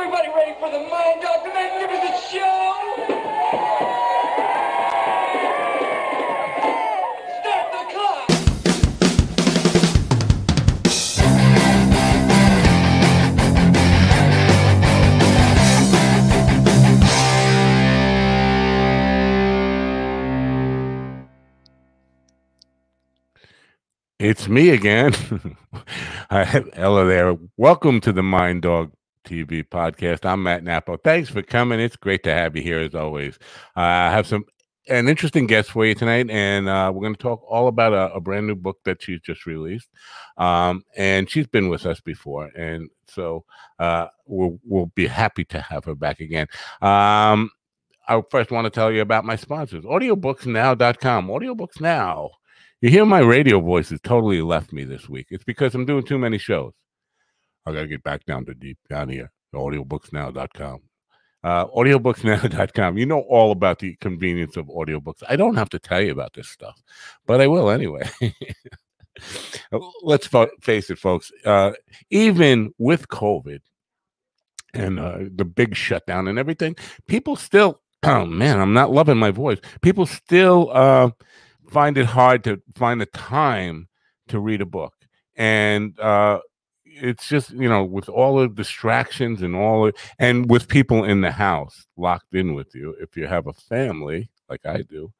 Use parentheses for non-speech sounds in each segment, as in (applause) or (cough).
everybody ready for the Mind Doctor Magnificent Show? Start the clock! It's me again. (laughs) Hi, Ella there. Welcome to the Mind Dog TV podcast. I'm Matt Nappo. Thanks for coming. It's great to have you here as always. Uh, I have some an interesting guest for you tonight, and uh, we're going to talk all about a, a brand new book that she's just released. Um, and she's been with us before, and so uh, we'll we'll be happy to have her back again. Um, I first want to tell you about my sponsors, audiobooksnow.com. Audiobooks Now. You hear my radio voice has totally left me this week. It's because I'm doing too many shows. I got to get back down to deep down here. Audiobooksnow.com. Uh, audiobooksnow.com. You know all about the convenience of audiobooks. I don't have to tell you about this stuff, but I will anyway. (laughs) Let's face it, folks. Uh, even with COVID and uh, the big shutdown and everything, people still, (clears throat) oh man, I'm not loving my voice. People still, uh, find it hard to find the time to read a book and uh it's just you know with all the distractions and all of, and with people in the house locked in with you if you have a family like i do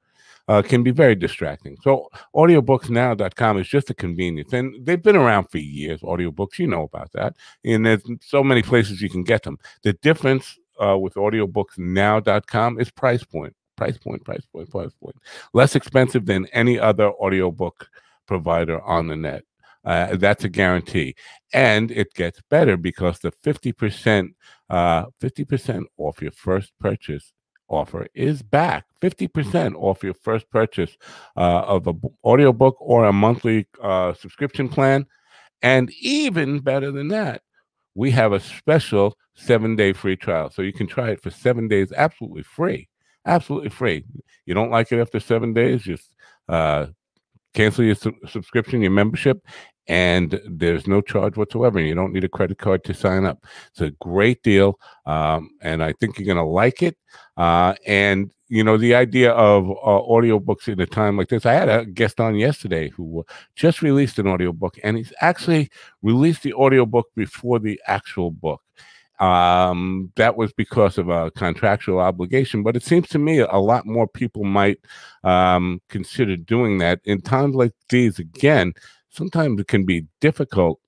uh, can be very distracting so audiobooksnow.com is just a convenience and they've been around for years audiobooks you know about that and there's so many places you can get them the difference uh, with audiobooksnow.com is price point price point, price point, price point. Less expensive than any other audiobook provider on the net. Uh, that's a guarantee. And it gets better because the 50%, uh, 50% off your first purchase offer is back. 50% off your first purchase uh, of an audiobook or a monthly uh, subscription plan. And even better than that, we have a special seven day free trial. So you can try it for seven days absolutely free absolutely free. You don't like it after seven days, just uh, cancel your su- subscription, your membership, and there's no charge whatsoever. You don't need a credit card to sign up. It's a great deal, um, and I think you're going to like it. Uh, and you know the idea of uh, audiobooks in a time like this. I had a guest on yesterday who just released an audiobook, and he's actually released the audiobook before the actual book um, that was because of a contractual obligation. But it seems to me a lot more people might um, consider doing that in times like these. Again, sometimes it can be difficult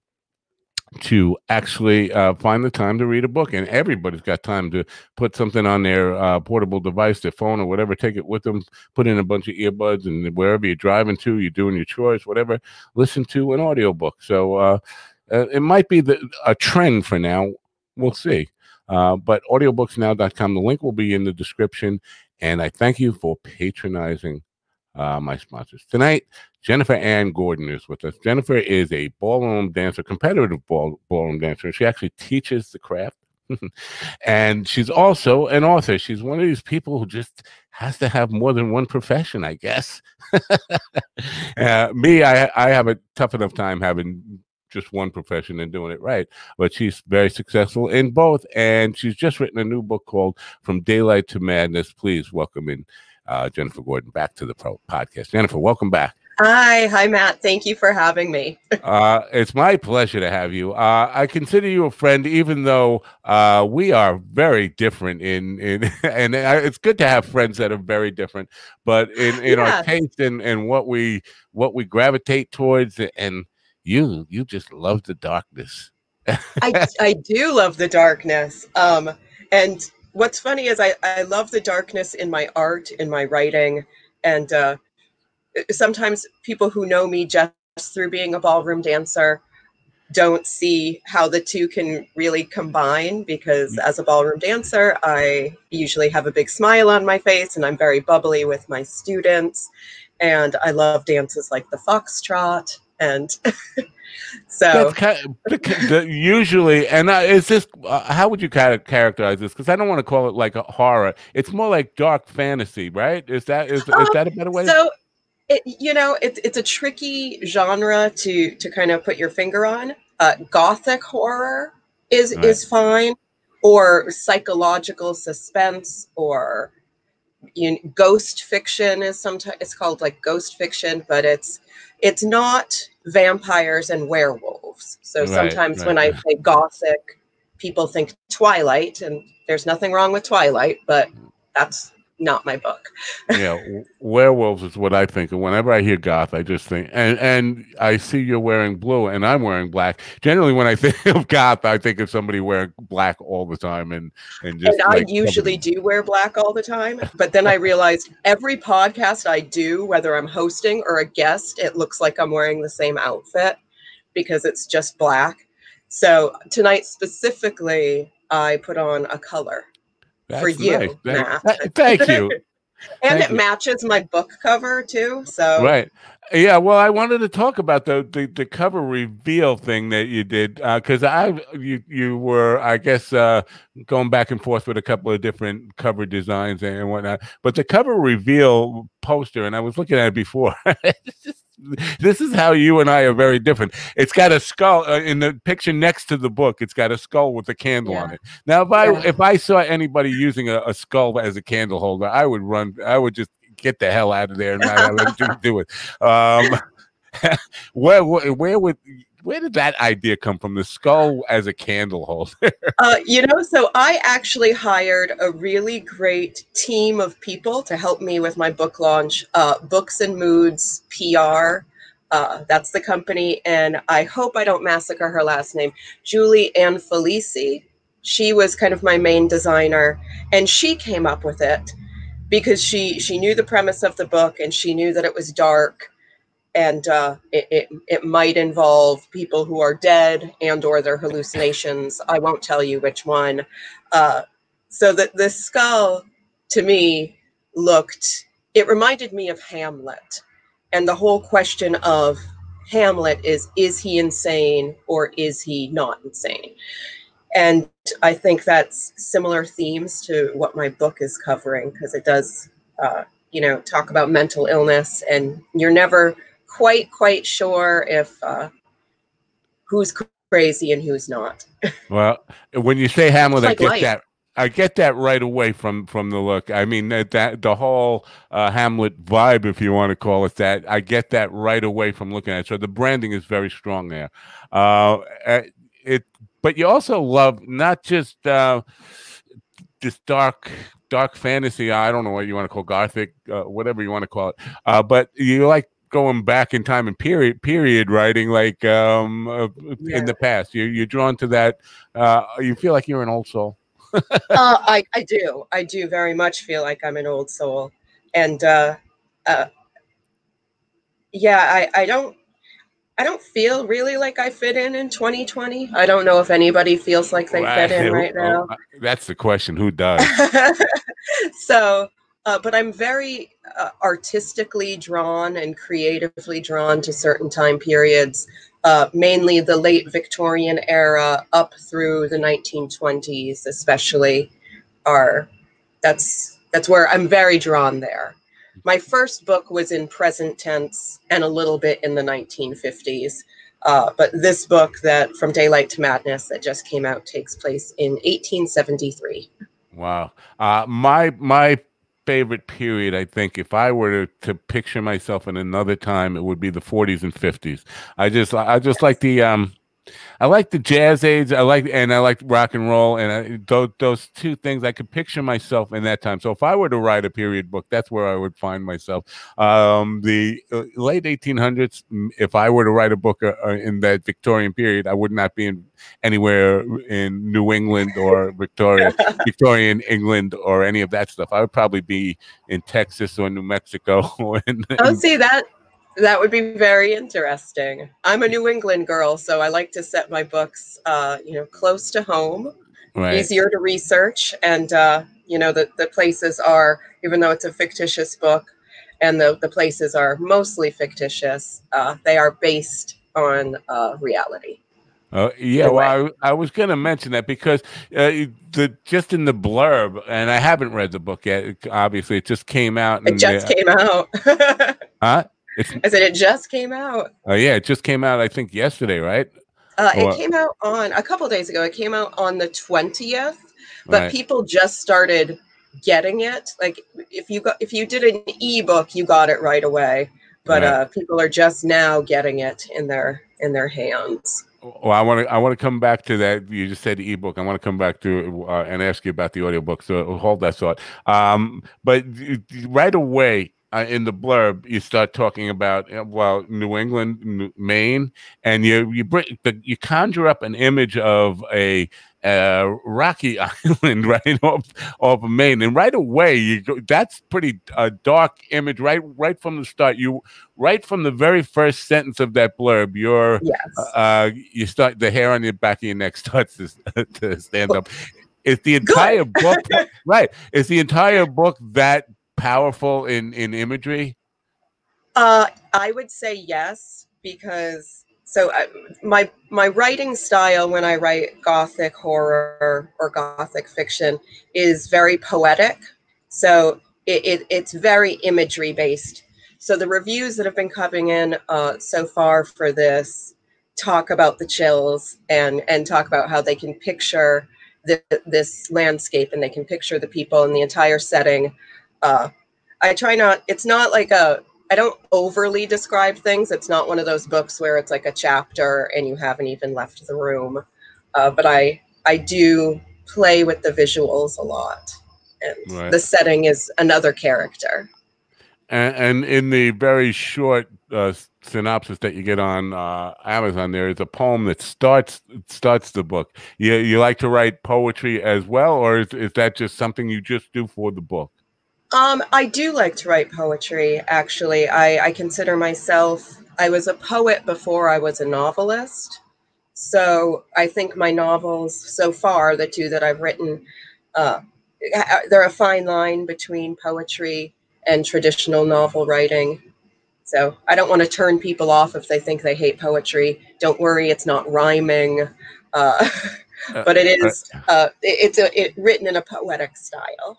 to actually uh, find the time to read a book, and everybody's got time to put something on their uh, portable device, their phone, or whatever. Take it with them, put in a bunch of earbuds, and wherever you're driving to, you're doing your chores, whatever. Listen to an audiobook. So. Uh, uh, it might be the, a trend for now we'll see. Uh, but audiobooksnow.com, the link will be in the description. And I thank you for patronizing uh, my sponsors. Tonight, Jennifer Anne Gordon is with us. Jennifer is a ballroom dancer, competitive ball, ballroom dancer. She actually teaches the craft. (laughs) and she's also an author. She's one of these people who just has to have more than one profession, I guess. (laughs) uh, me, I, I have a tough enough time having just one profession and doing it right. But she's very successful in both. And she's just written a new book called From Daylight to Madness. Please welcome in uh, Jennifer Gordon back to the pro- podcast. Jennifer, welcome back. Hi, hi, Matt. Thank you for having me. (laughs) uh, it's my pleasure to have you. Uh, I consider you a friend, even though uh, we are very different. In in (laughs) and it's good to have friends that are very different, but in in Yeah. our taste and and what we what we gravitate towards, and you you just love the darkness. I, (laughs) I do love the darkness. Um, and what's funny is I, I love the darkness in my art, in my writing. And uh, sometimes people who know me just through being a ballroom dancer don't see how the two can really combine because as a ballroom dancer, I usually have a big smile on my face and I'm very bubbly with my students. And I love dances like the foxtrot. And (laughs) so That's kind of, usually, and uh, is this? Uh, how would you kind of characterize this? Because I don't want to call it like a horror. It's more like dark fantasy, right? Is that is, is Um, that a better way? So, it, you know, it's it's a tricky genre to to kind of put your finger on. Uh, gothic horror is Right. is fine. or psychological suspense or you know, ghost fiction is sometimes it's called like ghost fiction but it's it's not vampires and werewolves. So Right, sometimes right, when i say gothic people think twilight and there's nothing wrong with twilight but that's not my book (laughs) yeah, werewolves is what I think. And whenever I hear goth, I just think, and and I see you're wearing blue, and I'm wearing black. Generally, when I (laughs) think of goth, I think of somebody wearing black all the time, and and just. and I usually covered do wear black all the time. But then I (laughs) realized every podcast I do, whether I'm hosting or a guest, it looks like I'm wearing the same outfit because it's just black. So tonight specifically, I put on a color, in. for you, nice. Thank, you. (laughs) and Thank it you. matches my book cover too. So Right. Yeah. Well, I wanted to talk about the the, the cover reveal thing that you did because I you you were I guess uh, going back and forth with a couple of different cover designs and whatnot. But the cover reveal poster, and I was looking at it before. (laughs) this is how you and I are very different. It's got a skull uh, in the picture next to the book. It's got a skull with a candle on it. Now, if I Yeah. if I saw anybody using a, a skull as a candle holder, I would run. I would just get the hell out of there and not to do it. Um, (laughs) where, where where would where did that idea come from? The skull as a candle holder. (laughs) Uh, you know, so I actually hired a really great team of people to help me with my book launch. Uh, Books and Moods PR, uh, that's the company, and I hope I don't massacre her last name. Julie Ann Felici. She was kind of my main designer, and she came up with it because she she knew the premise of the book and she knew that it was dark and uh, it, it, it might involve people who are dead and or their hallucinations. I won't tell you which one. Uh, so that the skull to me looked it reminded me of hamlet. And the whole question of hamlet is is he insane or is he not insane? And i think that's similar themes to what my book is covering because it does uh, you know talk about mental illness and you're never quite quite sure if uh, who's crazy and who's not. (laughs) well, when you say Hamlet, like I get life. that. I get that right away from from the look. I mean that, that the whole uh, Hamlet vibe, if you want to call it that. I get that right away from looking at it. So the branding is very strong there. Uh, uh, it, but you also love not just uh, this dark dark fantasy. I don't know what you want to call gothic, uh, whatever you want to call it. Uh, but you like going back in time and period period writing, like um, uh, Yeah. in the past. You you're drawn to that. Uh, you feel like you're an old soul. (laughs) uh, I, I do. I do very much feel like I'm an old soul. And uh, uh, yeah, I, I don't I don't feel really like I fit in in 2020. I don't know if anybody feels like they fit in (laughs) right now. Oh, that's the question. Who does? (laughs) so, uh, but I'm very uh, artistically drawn and creatively drawn to certain time periods, uh, mainly the late Victorian era up through the 1920s, especially. Are that's that's where I'm very drawn there. My first book was in present tense and a little bit in the 1950s. Uh, but this book that from daylight to madness that just came out takes place in 1873 Wow. Uh, my my favorite period, I think, if I were to, to picture myself in another time, it would be the 40s and 50s. I just I just like the um I like the jazz age. I like and I like rock and roll, and I, those those two things. I could picture myself in that time. So if I were to write a period book, that's where I would find myself. Um, the uh, late 1800s. mm, If I were to write a book uh, uh, in that Victorian period, I would not be in anywhere in New England or (laughs) Victoria, Victorian England or any of that stuff. I would probably be in Texas or New Mexico. (laughs) and, Oh, see that that would be very interesting. I'm a New England girl, so I like to set my books, uh, you know, close to home, right. easier to research, and uh, you know, the the places are, even though it's a fictitious book, and the the places are mostly fictitious, uh, they are based on uh, reality. Uh, yeah, well, I, I was going to mention that because uh, the just in the blurb, and I haven't read the book yet. Obviously, it just came out. It just uh, came out. (laughs) Huh? It's I said it just came out. oh yeah, it just came out. I think yesterday, right? Uh, Or- it came out on a couple days ago. It came out on the twentieth, but Right. people just started getting it. Like if you got if you did an ebook, you got it right away. But Right. uh, people are just now getting it in their in their hands. Well, I want to I want to come back to that. You just said ebook. I want to come back to uh, and ask you about the audiobook. So hold that thought. Um, but y- right away uh, in the blurb, you start talking about uh, well, New England, N- Maine, and you you bring the, you conjure up an image of a uh, rocky (laughs) island right off off of Maine, and right away you go. That's pretty uh, dark image right right from the start. You right from the very first sentence of that blurb, you're Yes. uh, you start the hair on your back of your neck (laughs) starts to, to stand up. Is the entire book (laughs) right? Is the entire book that powerful in in imagery? Uh, I would say yes because so uh, my my writing style when I write gothic horror or gothic fiction is very poetic. So it, it it's very imagery based. So the reviews that have been coming in uh, so far for this talk about the chills and and talk about how they can picture the, this landscape and they can picture the people and the entire setting. Uh, I try not. It's not like a I don't overly describe things. It's not one of those books where it's like a chapter and you haven't even left the room. Uh, but I I do play with the visuals a lot, and Right. the setting is another character. And, and in the very short uh, synopsis that you get on uh, Amazon, there is a poem that starts starts the book. You you like to write poetry as well, or is, is that just something you just do for the book? Um, I do like to write poetry. Actually, I, I consider myself. I was a poet before I was a novelist. So I think my novels so far, the two that I've written, uh, they're a fine line between poetry and traditional novel writing. So I don't want to turn people off if they think they hate poetry. Don't worry, it's not rhyming, uh, (laughs) but it is uh, it's a, it written in a poetic style.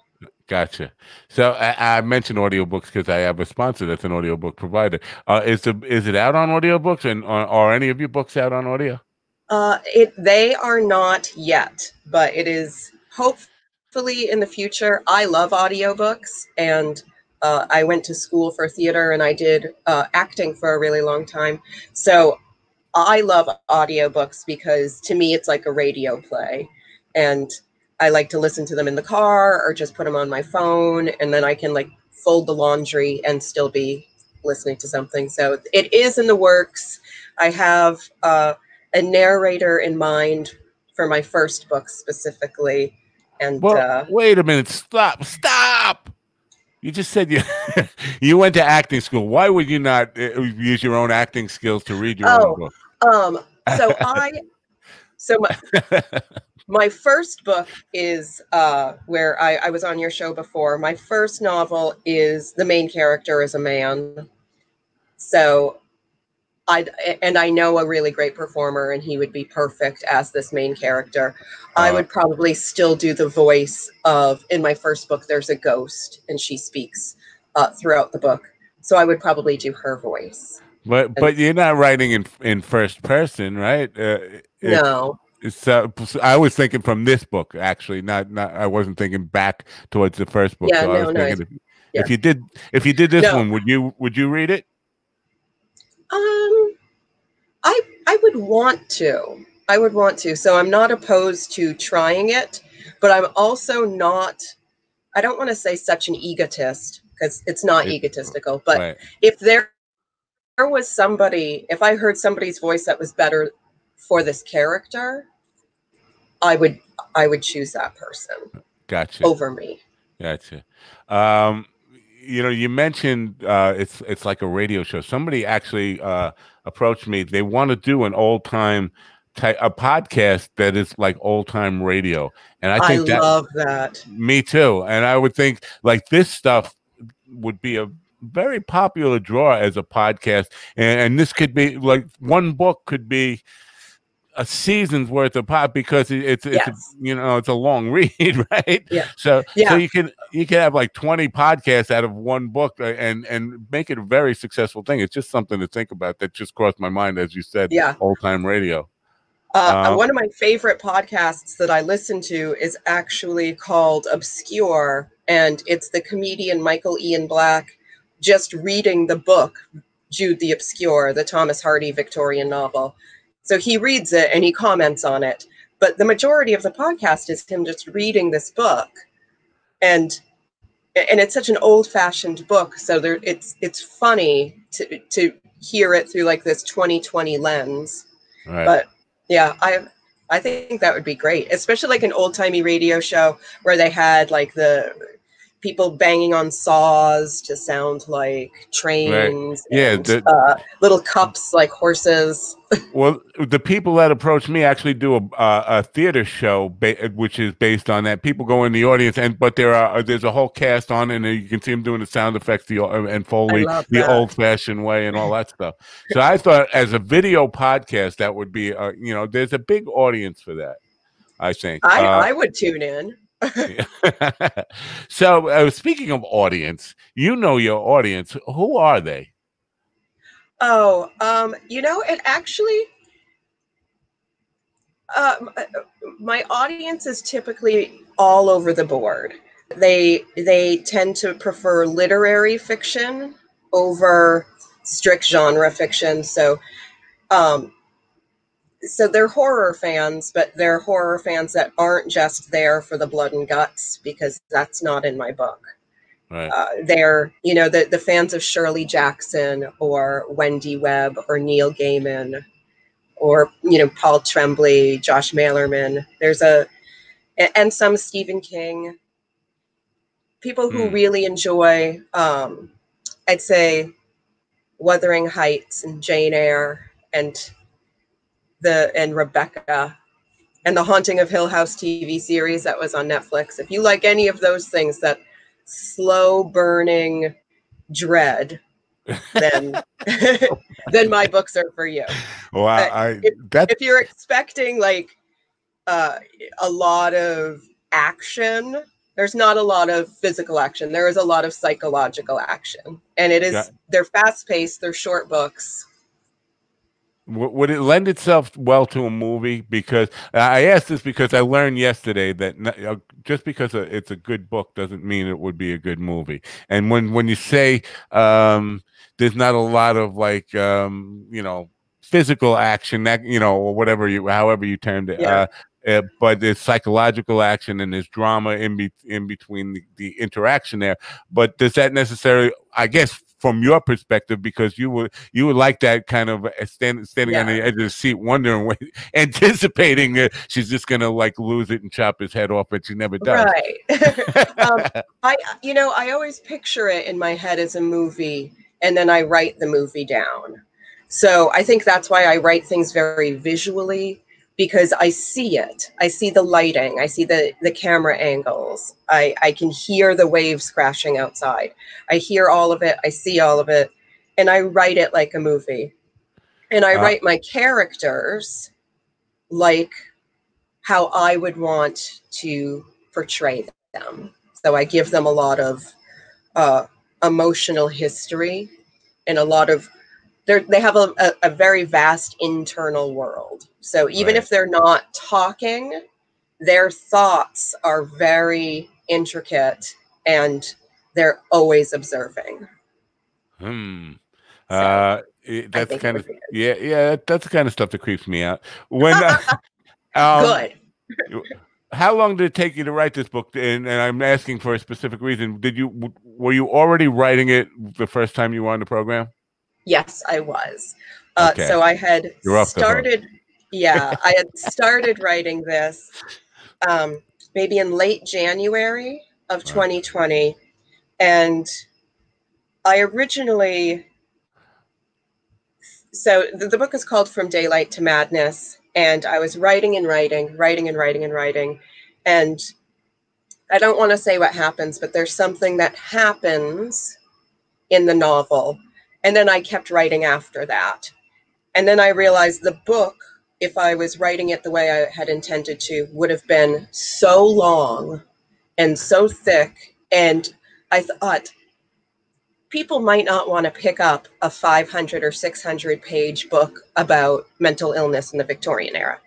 Gotcha. So I, I mentioned audiobooks because I have a sponsor that's an audiobook provider. Uh, is the is it out on audiobooks and are, are any of your books out on audio? Uh, it they are not yet, but it is hopefully in the future. I love audiobooks, and uh, I went to school for theater and I did uh, acting for a really long time. So I love audiobooks because to me it's like a radio play, and I like to listen to them in the car or just put them on my phone, and then I can like fold the laundry and still be listening to something. So it is in the works. I have. Uh, a narrator in mind for my first book specifically. And Well, uh, wait a minute. Stop. Stop. You just said you (laughs) you went to acting school. Why would you not uh, use your own acting skills to read your Oh. own book? um, so (laughs) I, so my, (laughs) my first book is uh, where I, I was on your show before. My first novel is the main character is a man. So I and I know a really great performer, and he would be perfect as this main character. I Uh, would probably still do the voice of in my first book. There's a ghost, and she speaks uh, throughout the book. So I would probably do her voice. But but you're not writing in in first person, right? Uh, No, Uh, I was thinking from this book, actually. Not not. I wasn't thinking back towards the first book. Yeah, so I no, was no, thinking if, yeah. if you did if you did this No. one, would you would you read it? Um, I I would want to. I would want to. So I'm not opposed to trying it, but I'm also not. I don't want to say such an egotist because it's not It- egotistical. But Right. if there there was somebody, if I heard somebody's voice that was better for this character, I would I would choose that person Gotcha. over me. Gotcha. Um, you know, you mentioned uh, it's it's like a radio show. Somebody actually uh, approached me. They want to do an old time ty- a podcast that is like old time radio, and I I, think that love that. me too. And I would think like this stuff would be a very popular draw as a podcast, and, and this could be like one book could be a season's worth of pod because it, it's it's a, Yes. you know it's a long (laughs) read, right? Yeah. So so Yeah. you can you can have like twenty podcasts out of one book uh, and and make it a very successful thing. It's just something to think about. That just crossed my mind as you said. Yeah. Old time radio. Uh, Um, one of my favorite podcasts that I listen to is actually called Obscure, and it's the comedian Michael Ian Black just reading the book Jude the Obscure, the Thomas Hardy Victorian novel. So he reads it and he comments on it, but the majority of the podcast is him just reading this book, and and it's such an old-fashioned book, so there it's it's funny to to hear it through like this 2020 lens. Right. But yeah, I I think that would be great, especially like an old timey radio show where they had like the people banging on saws to sound like trains. Right. Yeah, and, the- uh, little cups like horses. (laughs) Well, the people that approach me actually do a a, a theater show, ba- which is based on that. People go in the audience, and but there are there's a whole cast on, and you can see them doing the sound effects, the uh, and Foley, the old fashioned way, and all that stuff. So I thought, as a video podcast, that would be, uh, you know, there's a big audience for that. I think. I, Uh, I would tune in. (laughs) so uh, speaking of audience, you know your audience. Who are they? Oh, um, you know, it actually. Um, uh, my audience is typically all over the board. They they tend to prefer literary fiction over strict genre fiction. So, um, so they're horror fans, but they're horror fans that aren't just there for the blood and guts because that's not in my book Right. uh, they're you know the, the fans of shirley jackson or wendy webb or neil gaiman or you know paul tremblay josh malerman there's a a- and some stephen king people who Hmm. really enjoy um, i'd say wuthering heights and jane eyre and the and rebecca and the haunting of hill house tv series that was on netflix if you like any of those things that slow burning dread, then (laughs) then my books are for you. Well, I, I if- that If you're expecting like uh, a lot of action, there's not a lot of physical action. There is a lot of psychological action, and it is Yeah. they're fast paced. They're short books. W- would it lend itself well to a movie? Because I asked this because I learned yesterday that uh, just because it's a good book doesn't mean it would be a good movie. And when when you say um, there's not a lot of like um, you know physical action, that you know or whatever you however you termed it. Yeah. Uh, uh, but there's psychological action and there's drama in be- in between the, the interaction there. But does that necessarily? I guess from your perspective, because you would you would like that kind of uh, stand, standing on the edge of the seat, wondering, what, (laughs) anticipating that she's just gonna like lose it and chop his head off, but she never does. Right. (laughs) um, (laughs) I, you know, I always picture it in my head as a movie, and then I write the movie down. So I think that's why I write things very visually because I see it. I see the lighting. I see the the camera angles. I I can hear the waves crashing outside. I hear all of it. I see all of it, and I write it like a movie. And I write my characters like how I would want to portray them. So I give them a lot of uh, emotional history and a lot of they have a, a, a very vast internal world. So even Right. if they're not talking, their thoughts are very intricate and they're always observing. Hmm. So, Uh, it- that's kind of yeah, yeah. that- That's the kind of stuff that creeps me out. When uh, (laughs) um, Good. How long did it take you to write this book? And, and I'm asking for a specific reason. Did you were you already writing it the first time you were on the program? Yes, I was. Uh, Okay. So I had You're off the hook. started, yeah, I had started writing this um, maybe in late January of Right. 2020. And I originally, so the, the book is called From Daylight to Madness. And I was writing and writing, writing and writing and writing. And I don't want to say what happens, but there's something that happens in the novel. And then I kept writing after that. And then I realized the book, if I was writing it the way I had intended to, would have been so long and so thick. And I thought people might not want to pick up a 500 or 600 page book about mental illness in the Victorian era.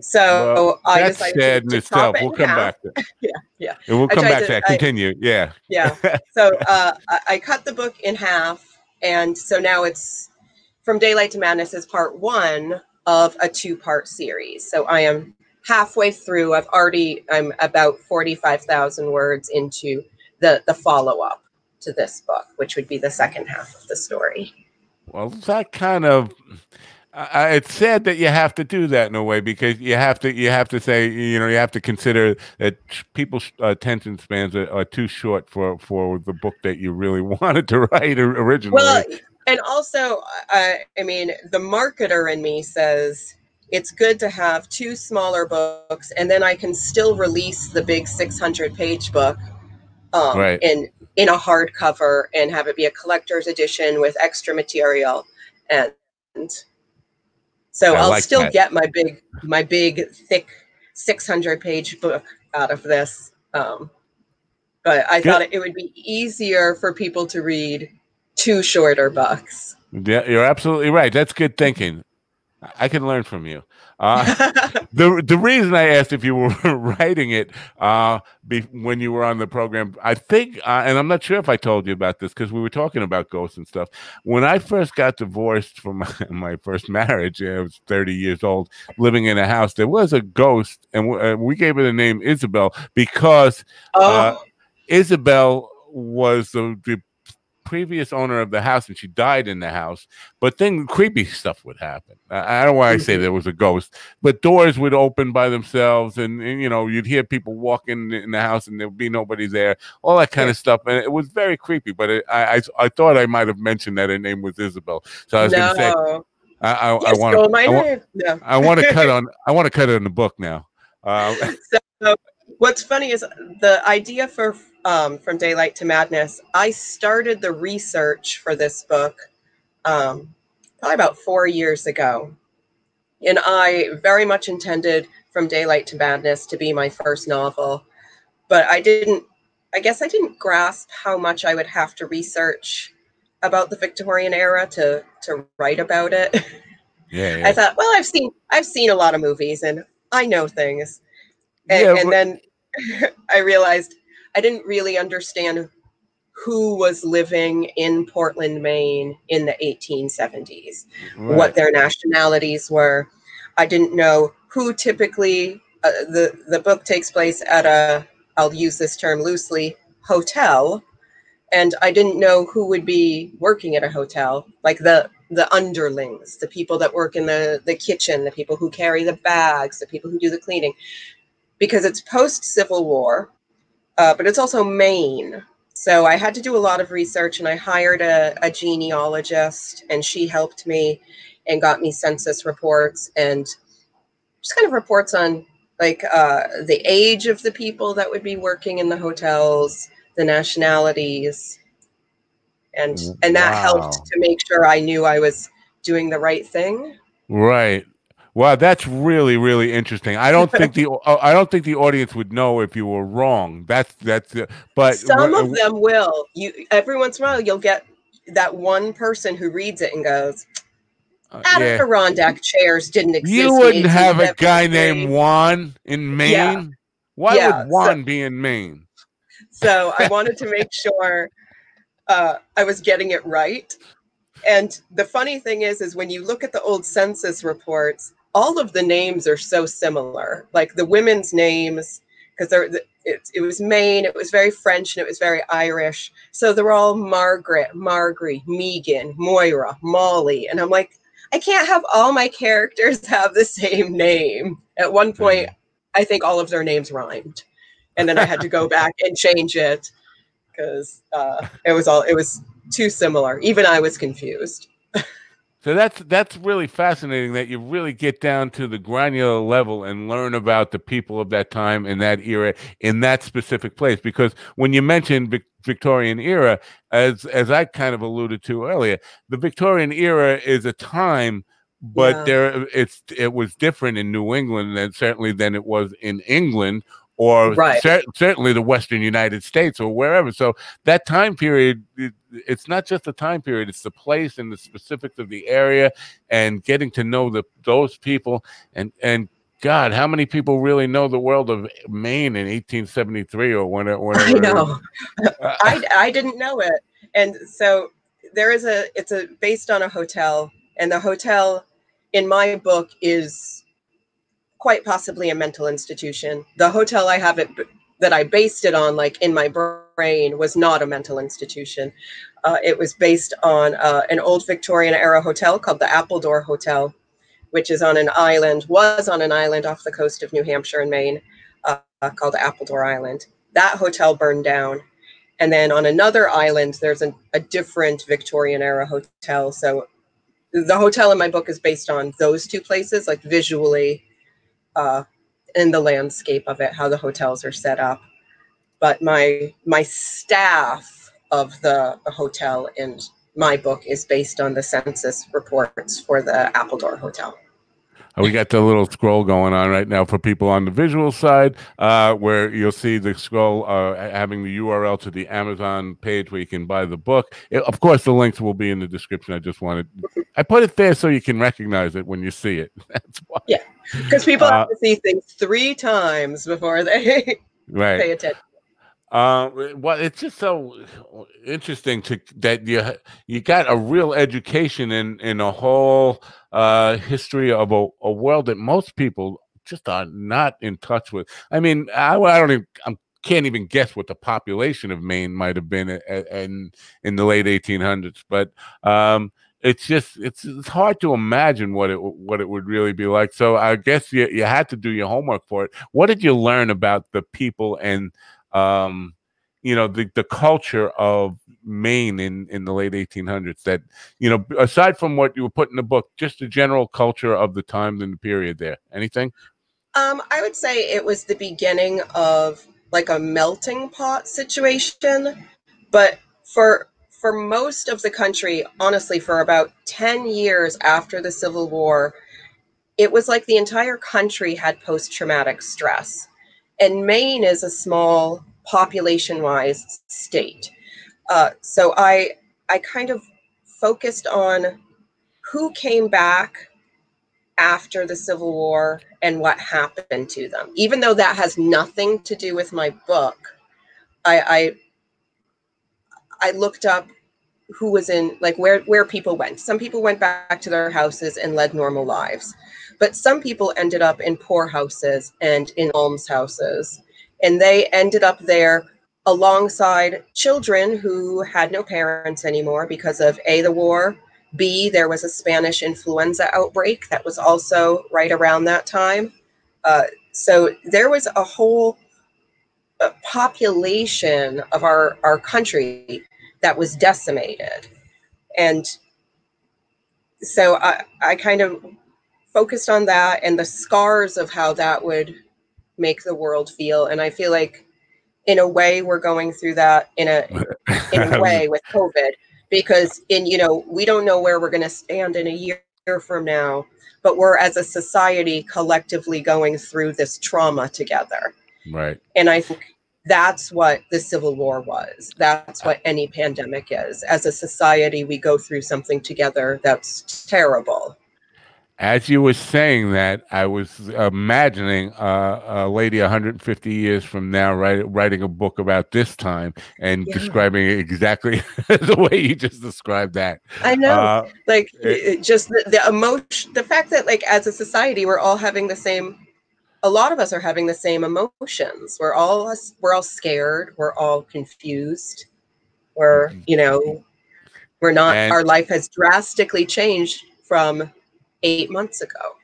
So Well, I that's decided sad to, in to itself. it We'll come back. To, (laughs) Yeah, yeah. And we'll I come back to- that. I- Continue. Yeah. Yeah. (laughs) So uh, I, I cut the book in half, and so now it's from Daylight to Madness is part one of a two-part series. So I am halfway through. I've already I'm about forty-five thousand words into the the follow-up to this book, which would be the second half of the story. Well, that kind of I, it's sad that you have to do that in a way because you have to you have to say you know you have to consider that people's uh, attention spans are, are too short for for the book that you really (laughs) wanted to write originally. Well, and also, I, I mean, the marketer in me says it's good to have two smaller books, and then I can still release the big 600 page book um, Right. in in a hardcover and have it be a collector's edition with extra material, and so I I'll like still that. get my big my big thick 600 page book out of this. Um, but I Good. thought it would be easier for people to read two shorter books. yeah, you're absolutely right. That's good thinking. I can learn from you. Uh, (laughs) the the reason I asked if you were (laughs) writing it uh, be, when you were on the program, I think, uh, and I'm not sure if I told you about this because we were talking about ghosts and stuff. When I first got divorced from (laughs) my, my first marriage, I was 30 years old, living in a house. There was a ghost, and w- uh, we gave her the name Isabel because oh, Isabel was the, the previous owner of the house and she died in the house but then creepy stuff would happen i, I don't know why i say there was a ghost but doors would open by themselves and, and, you know you'd hear people walking in the house and there would be nobody there all that kind of stuff and it was very creepy but it, I, I i thought i might have mentioned that her name was isabel so i was going to say i i, I want my I want. No. I want to cut (laughs) on i want to cut it in the book now uh, So what's funny is the idea for um, from daylight to madness. I started the research for this book um, probably about four years ago, and I very much intended from daylight to madness to be my first novel, but I didn't. I guess I didn't grasp how much I would have to research about the Victorian era to to write about it. yeah, (laughs) yeah. I thought, well, I've seen I've seen a lot of movies and I know things. And, Yeah, and then (laughs) I realized I didn't really understand who was living in Portland, Maine in the 1870s, Right. what their nationalities were. I didn't know who typically uh, the the book takes place at a I'll use this term loosely hotel and I didn't know who would be working at a hotel, like the the underlings, the people that work in the the kitchen, the people who carry the bags, the people who do the cleaning, because it's post Civil War, uh, but it's also Maine. So I had to do a lot of research, and I hired a, a genealogist, and she helped me and got me census reports and just kind of reports on like uh, the age of the people that would be working in the hotels, the nationalities, and and that Wow. helped to make sure I knew I was doing the right thing. Right. Wow, that's really really interesting. I don't think (laughs) the uh, I don't think the audience would know if you were wrong. That's that's uh, but Some of them will. You every once in a while you'll get that one person who reads it and goes, uh, yeah. Adirondack chairs didn't exist. You wouldn't have a guy 1873." named Juan in Maine. Yeah. Why Yeah, would so- Juan be in Maine? So I wanted to make sure uh, I was getting it right. And the funny thing is, is when you look at the old census reports, all of the names are so similar. Like the women's names, because they're it, it was Maine, it was very French, and it was very Irish. So they're all Margaret, Margery, Megan, Moira, Molly, and I'm like, I can't have all my characters (laughs) have the same name. At one point, I think all of their names rhymed, and then I had to go back and change it because uh, it was all it was too similar. Even I was confused. (laughs) So that's that's really fascinating that you really get down to the granular level and learn about the people of that time in that era in that specific place. Because when you mentioned Vic- Victorian era, as as I kind of alluded to earlier, the Victorian era is a time, but Yeah. there it's it was different in New England than certainly than it was in England or Right. cer- certainly the Western United States or wherever. So that time period, it, it's not just the time period; it's the place and the specifics of the area, and getting to know the those people and and God, how many people really know the world of Maine in 1873 or when it when I know. (laughs) I, I didn't know it. And so there is a it's a based on a hotel and the hotel in my book is quite possibly a mental institution. The hotel I have it that I based it on like in my brain was not a mental institution. Uh, it was based on uh, an old Victorian era hotel called the Appledore Hotel which is on an island, was on an island off the coast of New Hampshire and Maine uh, called Appledore Island. That hotel burned down. And then on another island, there's an, a different Victorian era hotel. So the hotel in my book is based on those two places, like visually uh, in the landscape of it, how the hotels are set up. But my my staff of the hotel in my book is based on the census reports for the Appledore Hotel. Uh, we got the little scroll going on right now for people on the visual side, uh, where you'll see the scroll uh, having the URL to the Amazon page where you can buy the book. It, of course, the links will be in the description. I just wanted, I put it there so you can recognize it when you see it. (laughs) That's why. Yeah, because people have uh, to see things three times before they (laughs) right. pay attention. Uh, well, it's just so interesting to that you you got a real education in in a whole uh, history of a, a world that most people just are not in touch with. I mean, I, I don't even I can't even guess what the population of Maine might have been in in the late 1800s, but um, it's just it's it's hard to imagine what it what it would really be like. So I guess you you had to do your homework for it. What did you learn about the people and um, you know the, the culture of Maine in in the late 1800s that you know aside from what you were put in the book just the general culture of the times and the period there anything um I would say it was the beginning of like a melting pot situation but for for most of the country honestly for about 10 years after the civil war it was like the entire country had post traumatic stress and Maine is a small population wise state. Uh, so I I kind of focused on who came back after the Civil War and what happened to them. Even though that has nothing to do with my book, I I, I looked up who was in like where where people went. Some people went back to their houses and led normal lives. But some people ended up in poor houses and in almshouses. And they ended up there alongside children who had no parents anymore because of A, the war, B, there was a Spanish influenza outbreak that was also right around that time. Uh, so there was a whole uh, population of our, our country that was decimated. And so I, I kind of focused on that and the scars of how that would make the world feel. And I feel like in a way we're going through that in a in a (laughs) way with COVID because in you know we don't know where we're going to stand in a year from now, but we're as a society collectively going through this trauma together. Right. And I think that's what the Civil War was. That's what any pandemic is. As a society, we go through something together that's terrible as you were saying that, I was imagining uh, a lady 150 years from now write, writing a book about this time and yeah. describing it exactly (laughs) the way you just described that. I know, uh, like it, just the, the emotion, the fact that like as a society we're all having the same. A lot of us are having the same emotions. We're all we're all scared. We're all confused. We're mm-hmm. you know, we're not. And, our life has drastically changed from eight months ago.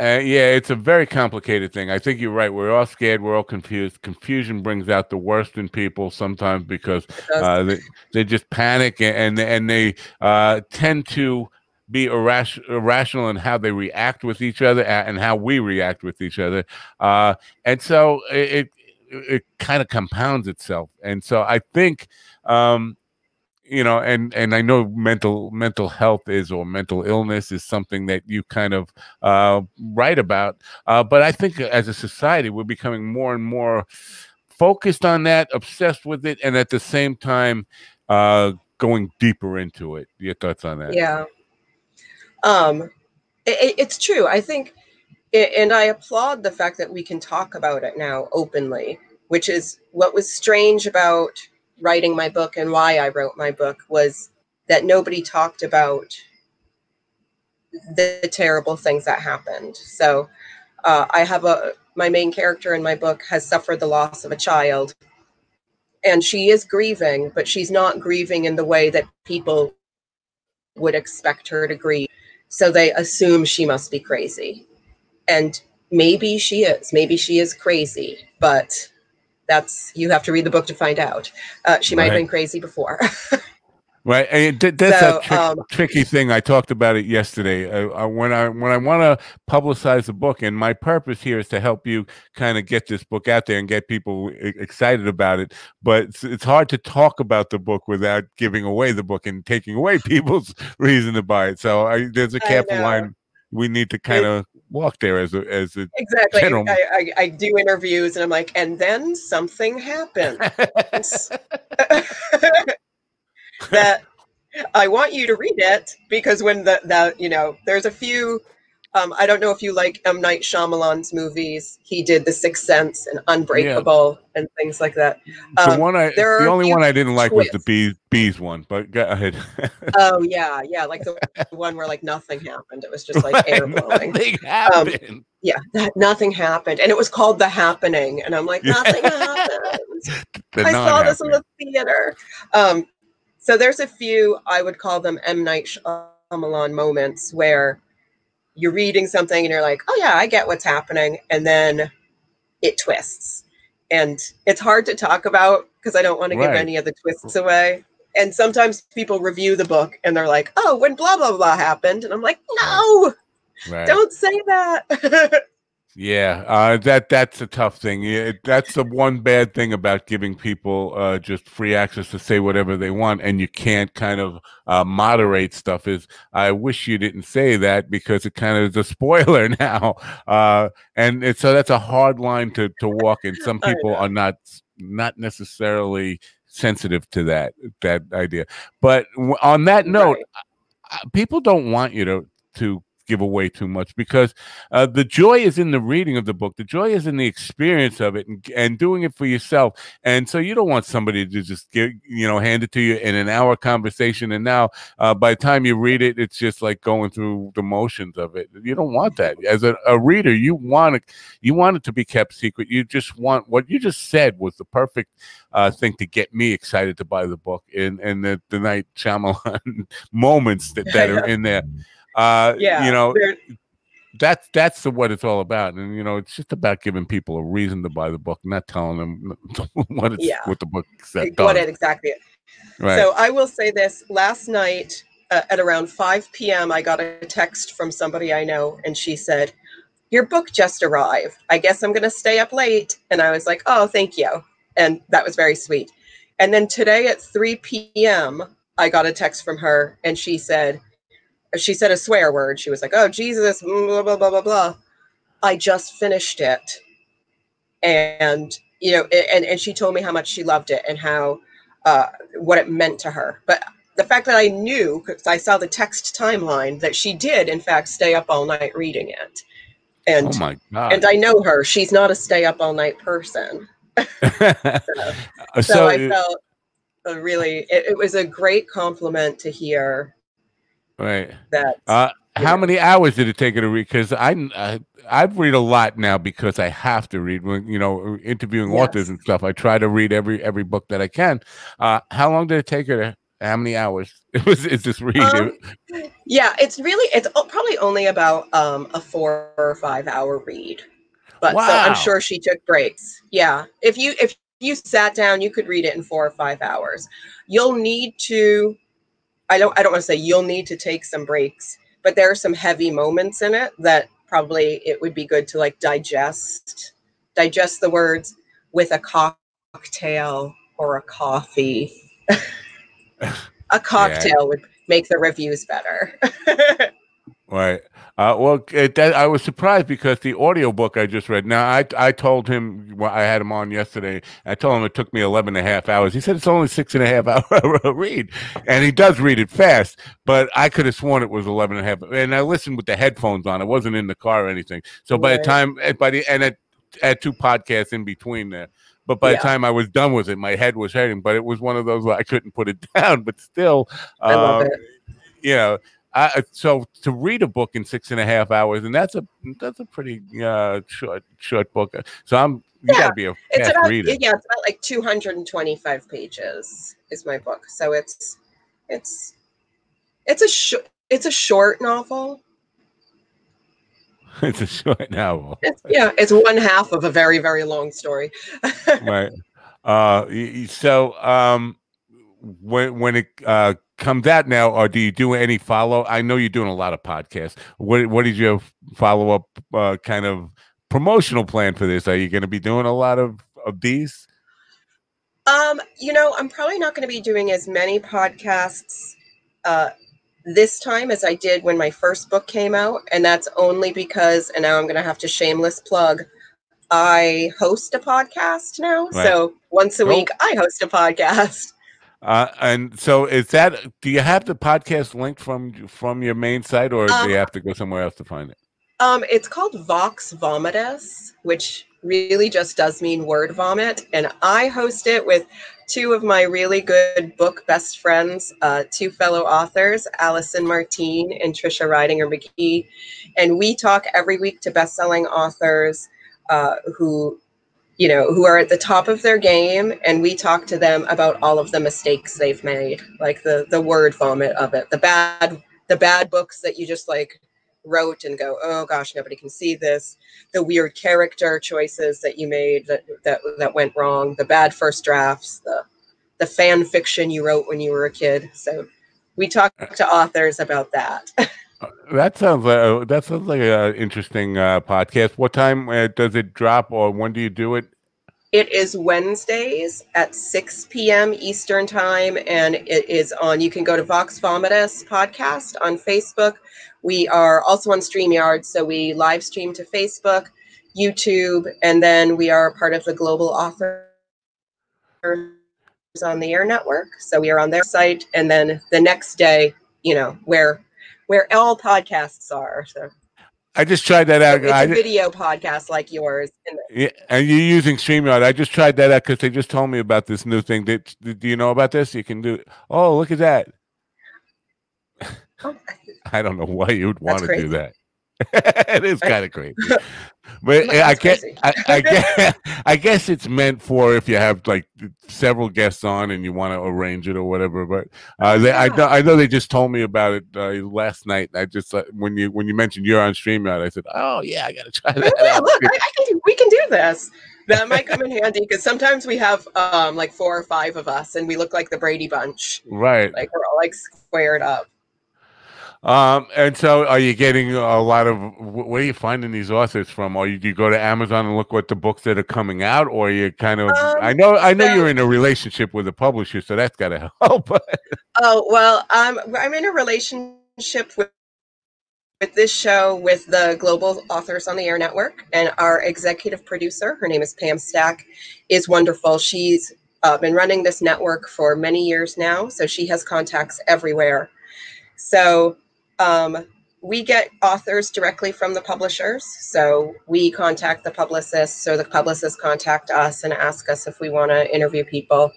Uh, yeah, it's a very complicated thing. I think you're right. We're all scared. We're all confused. Confusion brings out the worst in people sometimes because uh, they, they just panic and and they uh, tend to be irras- irrational in how they react with each other and how we react with each other. Uh, and so it it, it kind of compounds itself. And so I think um, you know and and i know mental mental health is or mental illness is something that you kind of uh, write about uh, but i think as a society we're becoming more and more focused on that obsessed with it and at the same time uh, going deeper into it your thoughts on that yeah um it, it's true i think and I applaud the fact that we can talk about it now openly, which is what was strange about writing my book and why I wrote my book was that nobody talked about the terrible things that happened. So uh, I have a my main character in my book has suffered the loss of a child, and she is grieving, but she's not grieving in the way that people would expect her to grieve. So they assume she must be crazy, and maybe she is. Maybe she is crazy, but that's you have to read the book to find out. Uh, she might have been crazy before. (laughs) Right, and th- that's So, a trick, um, tricky thing. I talked about it yesterday. Uh, uh, when I when I want to publicize the book, and my purpose here is to help you kind of get this book out there and get people excited about it. But it's, it's hard to talk about the book without giving away the book and taking away (laughs) people's reason to buy it. So I, there's a careful line we need to kind of walk there as a as a. exactly. General. I, I, I do interviews, and I'm like, and then something happened. (laughs) (laughs) that I want you to read it because when the, the you know, there's a few. Um, I don't know if you like M Night Shyamalan's movies. He did The Sixth Sense and Unbreakable and things like that. the Um, one I there the only one I didn't like was the bees bees one. But go ahead. Oh yeah, yeah, like the one where like nothing happened. It was just like (laughs) air blowing. Nothing happened. Yeah, that nothing happened, and it was called The Happening, and I'm like, nothing happened. (laughs) I saw this in the theater. Um, so there's a few I would call them M Night Shyamalan moments where you're reading something and you're like, oh yeah, I get what's happening, and then it twists, and it's hard to talk about because I don't want to give any of the twists away. And sometimes people review the book and they're like, oh, when blah blah blah happened, and I'm like, no, Right. don't say that. (laughs) Yeah, uh, that that's a tough thing. Yeah, that's the one bad thing about giving people uh, just free access to say whatever they want, and you can't kind of uh, moderate stuff. Is I wish you didn't say that because it kind of is a spoiler (laughs) now, uh, and it, so that's a hard line to to walk. And some (laughs) people are not not necessarily sensitive to that that idea. But on that note, Right. people don't want you to to give away too much because uh, the joy is in the reading of the book. The joy is in the experience of it and, and doing it for yourself. And so you don't want somebody to just give you know hand it to you in an hour conversation. And now uh, by the time you read it it's just like going through the motions of it. You don't want that. As a, a reader you want it you want it to be kept secret. You just want what you just said was the perfect uh, thing to get me excited to buy the book and and the, the night Shyamalan (laughs) moments that, that (laughs) are in there uh yeah, you know that's that's what it's all about and you know it's just about giving people a reason to buy the book not telling them (laughs) what it's Yeah. what the book said what it exactly right So I will say this: last night uh, at around 5 p.m., I got a text from somebody I know, and she said, "Your book just arrived. I guess I'm going to stay up late." And I was like, "Oh, thank you," and that was very sweet. And then today at 3 p.m., I got a text from her, and she said, she said a swear word. She was like, "Oh Jesus," blah blah blah blah blah. I just finished it, and you know, and and she told me how much she loved it and how uh, what it meant to her. But the fact that I knew, because I saw the text timeline, that she did in fact stay up all night reading it, and oh my god and I know her; she's not a stay up all night person. (laughs) so, So, I felt really, it, it was a great compliment to hear right that. uh how know. many hours did it take you to read because I, I i read a lot now because i have to read when you know interviewing authors and stuff i try to read every every book that i can uh how long did it take you to how many hours (laughs) it was is this read Um, yeah, it's really it's probably only about um, a four or five hour read, but so I'm sure she took breaks. Yeah, if you if you sat down, you could read it in four or five hours. You'll need to. I don't. I don't want to say you'll need to take some breaks, but there are some heavy moments in it that probably it would be good to like digest, digest the words with a cocktail or a coffee. (laughs) a cocktail would make the reviews better. (laughs) Right. Uh, well, it, that, I was surprised because the audiobook I just read. Now, I I told him well, I had him on yesterday. I told him it took me 11 and a half hours. He said it's only six and a half (laughs) hour read, and he does read it fast. But I could have sworn it was 11 and a half. And I listened with the headphones on. I wasn't in the car or anything. So by Right. the time, by the and it had two podcasts in between there. But by Yeah. the time I was done with it, my head was hurting. But it was one of those where I couldn't put it (laughs) down. But still, I love um, it. you know, I, so to read a book in six and a half hours, and that's a that's a pretty uh, short short book. So I'm you Yeah, got to be a It's fast about reader. yeah, it's about like 225 pages is my book. So it's it's it's a sh- it's a short novel. (laughs) it's a short novel, It's, yeah, it's one half of a very very long story. (laughs) right? Uh, so um, when when it uh comes out now, or do you do any follow? I know you're doing a lot of podcasts. What what is your follow up uh, kind of promotional plan for this? Are you going to be doing a lot of of these? Um, you know, I'm probably not going to be doing as many podcasts uh, this time as I did when my first book came out, and that's only because, and now I'm going to have to shameless plug. I host a podcast now, Right. so once a week I host a podcast. Uh, and so is that do you have the podcast linked from from your main site or do Um, you have to go somewhere else to find it? Um, it's called Vox Vomitus, which really just does mean word vomit. And I host it with two of my really good book best friends, uh, two fellow authors, Allison Martine and Trisha Ridinger McGee. And we talk every week to best-selling authors uh, who, you know, who are at the top of their game, and we talk to them about all of the mistakes they've made, like the the word vomit of it, the bad the bad books that you just like wrote and go, oh gosh, nobody can see this. The weird character choices that you made that that that went wrong. The bad first drafts. The the fan fiction you wrote when you were a kid. So we talk to authors about that. (laughs) That sounds like uh, that sounds like an interesting uh, podcast. What time uh, does it drop, or when do you do it? It is Wednesdays at 6 p.m. Eastern Time, and it is on. You can go to Vox Vomitus podcast on Facebook. We are also on StreamYard, so we live stream to Facebook, YouTube, and then we are part of the Global Authors on the Air Network. So we are on their site, and then the next day, you know, where where all podcasts are. So I just tried that out. it's I a video podcast like yours. And yeah, and you're using StreamYard. I just tried that out because they just told me about this new thing. Did, do you know about this? You can do. Oh, look at that! oh, (laughs) I don't know why you'd want to do that. (laughs) it is kind of crazy, (laughs) but I guess. I, I (laughs) guess (laughs) I guess it's meant for if you have like several guests on and you want to arrange it or whatever. But uh, they, I know I know they just told me about it uh, last night. I just uh, when you when you mentioned you're on StreamYard, I said, oh yeah, I got to try that yeah, look, I, I can do, we can do this. That might come in handy because sometimes we have um, like four or five of us, and we look like the Brady Bunch. Right. Like we're all like squared up. Um, and so are you getting a lot of where are you finding these authors from? Or you, do you go to Amazon and look what the books that are coming out, or you kind of Um, I know I know well- you're in a relationship with a publisher, so that's gotta (laughs) help. Oh well, um, I'm in a relationship with with this show with the Global Authors on the Air Network, and our executive producer, her name is Pam Stack, is wonderful. She's uh, been running this network for many years now, so she has contacts everywhere. So um, we get authors directly from the publishers. So we contact the publicists, so the publicists contact us and ask us if we want to interview people.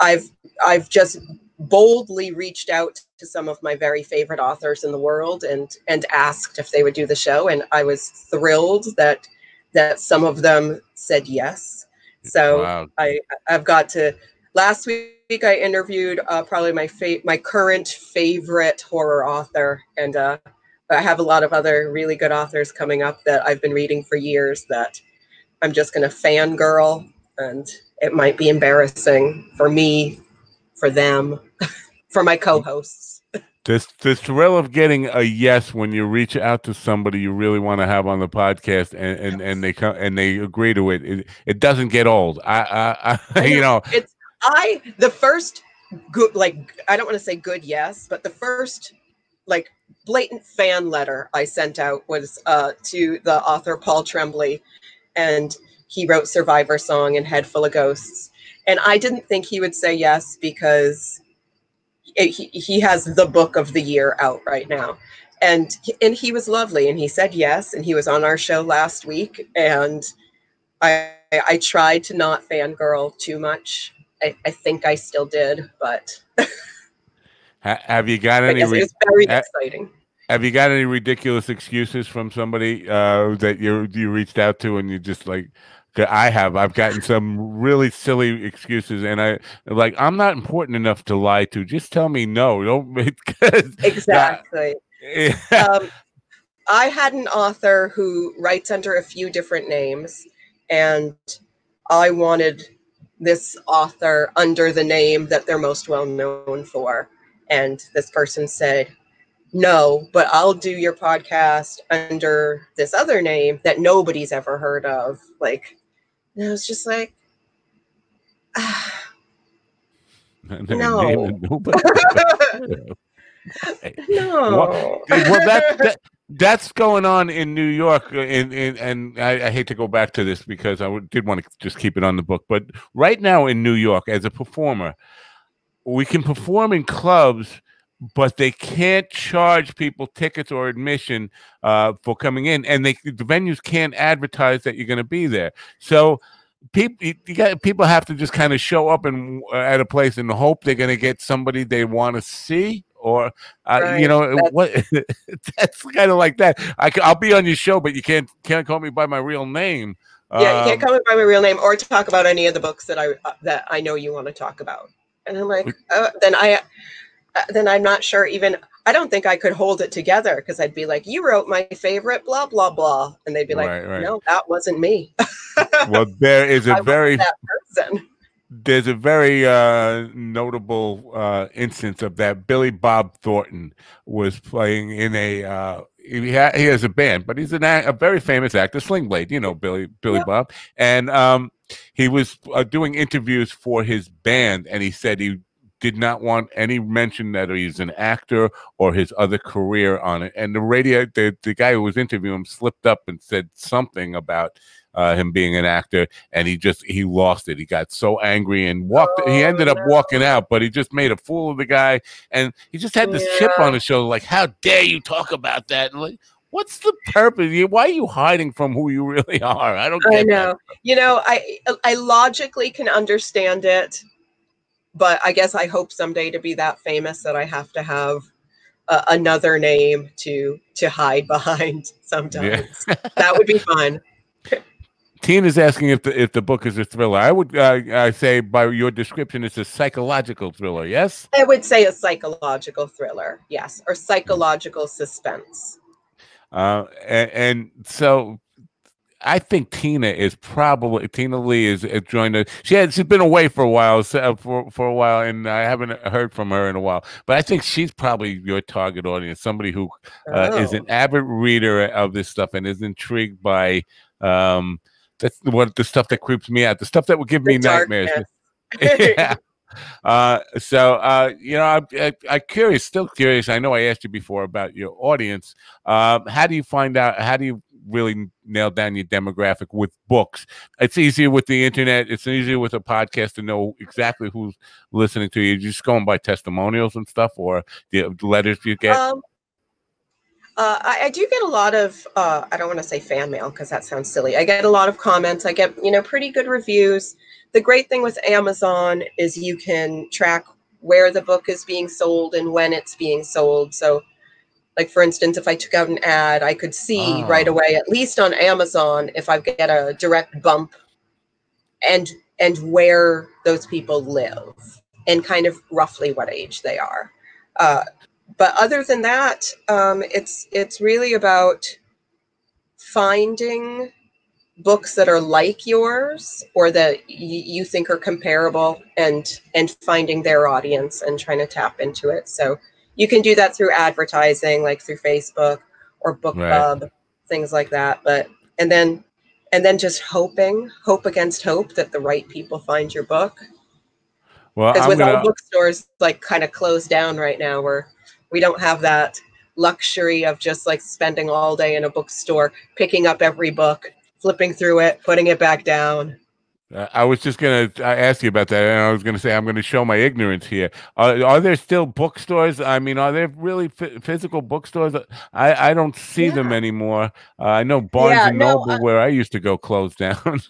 I've I've just boldly reached out to some of my very favorite authors in the world and and asked if they would do the show and I was thrilled that that some of them said yes. So wow. I I've got to last week I interviewed uh, probably my fa- my current favorite horror author and uh, I have a lot of other really good authors coming up that I've been reading for years that I'm just going to fangirl and it might be embarrassing for me for them (laughs) for my co-hosts. This this thrill of getting a yes when you reach out to somebody you really want to have on the podcast and and, and they come and they agree to it, it, it doesn't get old. I I, I (laughs) you know it's i the first good like i don't want to say good yes but the first like blatant fan letter I sent out was uh, to the author Paul Tremblay, and he wrote Survivor Song and Head Full of Ghosts. And I didn't think he would say yes because it, he, he has the book of the year out right now. And, and he was lovely and he said yes. And he was on our show last week. And I, I tried to not fangirl too much. I, I think I still did, but have you got any? it re- was very ha- exciting. have you got any ridiculous excuses from somebody uh, that you you reached out to and you just like? I have. I've gotten some really silly excuses, and I like. I'm not important enough to lie to. Just tell me no. Don't (laughs) because Exactly. Yeah. (laughs) um, I had an author who writes under a few different names, and I wanted this author under the name that they're most well known for. And this person said, No, but I'll do your podcast under this other name that nobody's ever heard of. Like, and I was just like, (laughs) ah, No. Nobody- (laughs) no. well, that, that that's going on in New York, uh, in, in, and I, I hate to go back to this because I did want to just keep it on the book. But right now in New York, as a performer, we can perform in clubs, but they can't charge people tickets or admission uh, for coming in, and they the venues can't advertise that you're going to be there. So. People, got people have to just kind of show up and uh, at a place and hope they're going to get somebody they want to see, or uh, you know that's- what? (laughs) that's kind of like that. I, will be on your show, but you can't can't call me by my real name. Yeah, you can't call me by my real name or talk about any of the books that I uh, that I know you want to talk about. And I'm like, uh, then I, uh, then I'm not sure. Even I don't think I could hold it together because I'd be like, you wrote my favorite, blah blah blah, and they'd be like, Right, right. no, that wasn't me. (laughs) well, there is a very person. There's a very uh, notable uh, instance of that. Billy Bob Thornton was playing in a. Uh, he, ha- he has a band, but he's an a, a very famous actor, Sling Blade. You know Billy Billy Yep. Bob, and um, he was uh, doing interviews for his band, and he said he did not want any mention that he's an actor or his other career on it. And the radio, the, the guy who was interviewing him slipped up and said something about uh, him being an actor, and he just he lost it. He got so angry and walked. he Oh, ended up no. walking out, but he just made a fool of the guy, and he just had this chip on his shoulder, like, "How dare you talk about that?" And like, what's the purpose? Why are you hiding from who you (laughs) really are? I don't. I get that. know. You know, I I logically can understand it, but I guess I hope someday to be that famous that I have to have uh, another name to to hide (laughs) behind. Sometimes (laughs) that would be fun. Tina's asking if the if the book is a thriller. I would uh, I say by your description, it's a psychological thriller. Yes. I would say a psychological thriller, yes, or psychological suspense. Uh, and, and so I think Tina is probably Tina Lee is, is joined us. She had she's been away for a while so, for for a while, and I haven't heard from her in a while. But I think she's probably your target audience, somebody who uh, is an Oh. avid reader of this stuff and is intrigued by um that's what the stuff that creeps me out, the stuff that would give me The nightmares. (laughs) yeah. Uh, so uh, you know, I'm, I, I'm curious, still curious. I know I asked you before about your audience. Um, how do you find out? How do you really nail down your demographic with books? It's easier with the internet. It's easier with a podcast to know exactly who's listening to you. You're just going by testimonials and stuff, or the letters you get. Um, uh, I, I do get a lot of, uh, I don't want to say fan mail because that sounds silly. I get a lot of comments. I get, you know, pretty good reviews. The great thing with Amazon is you can track where the book is being sold and when it's being sold. So, like for instance, if I took out an ad, I could see right Oh. away, at least on Amazon, if I get a direct bump and and where those people live and kind of roughly what age they are. Uh, but other than that, um, it's it's really about finding books that are like yours or that y- you think are comparable and and finding their audience and trying to tap into it. So you can do that through advertising, like through Facebook or Book Right. Club, things like that. But and then and then just hoping, hope against hope that the right people find your book well, because with gonna. all bookstores like kind of closed down right now where we don't have that luxury of just like spending all day in a bookstore, picking up every book, flipping through it, putting it back down. Uh, I was just going to ask you about that, and I was going to say I'm going to show my ignorance here. Are, are there still bookstores? I mean, are there really f- physical bookstores? I, I don't see yeah. them anymore. Uh, I know Barnes yeah, and Noble, no, uh, where I used to go, closed down.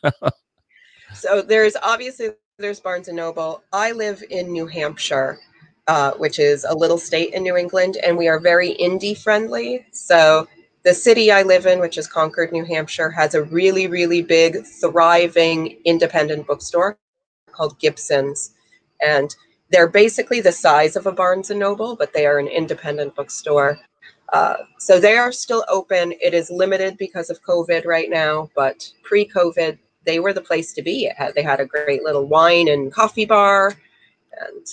(laughs) so there's obviously there's Barnes and Noble. I live in New Hampshire, uh, which is a little state in New England, and we are very indie friendly. So the city I live in, which is Concord, New Hampshire, has a really, really big, thriving independent bookstore called Gibson's. And they're basically the size of a Barnes and Noble, but they are an independent bookstore. Uh, so they are still open. It is limited because of COVID right now, but pre COVID, they were the place to be. Had, they had a great little wine and coffee bar. And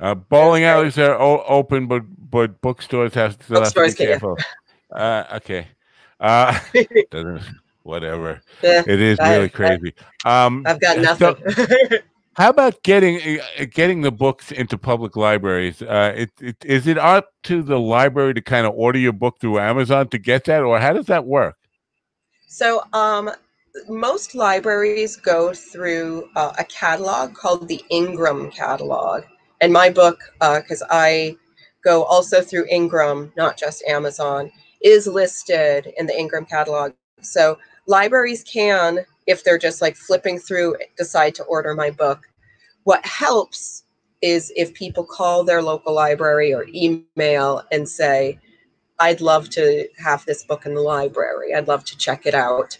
uh, bowling alleys are open, but but bookstores have to, have to be careful. Uh, okay. Uh, (laughs) (laughs) whatever. Yeah, it is I, really crazy. I, um, I've got nothing. So, (laughs) how about getting uh, getting the books into public libraries? Uh, it, it, is it up to the library to kind of order your book through Amazon to get that, or how does that work? So, um, most libraries go through uh, a catalog called the Ingram catalog, and my book, because uh, I go also through Ingram, not just Amazon is listed in the Ingram catalog. So libraries can, if they're just like flipping through, decide to order my book. What helps is if people call their local library or email and say, I'd love to have this book in the library. I'd love to check it out.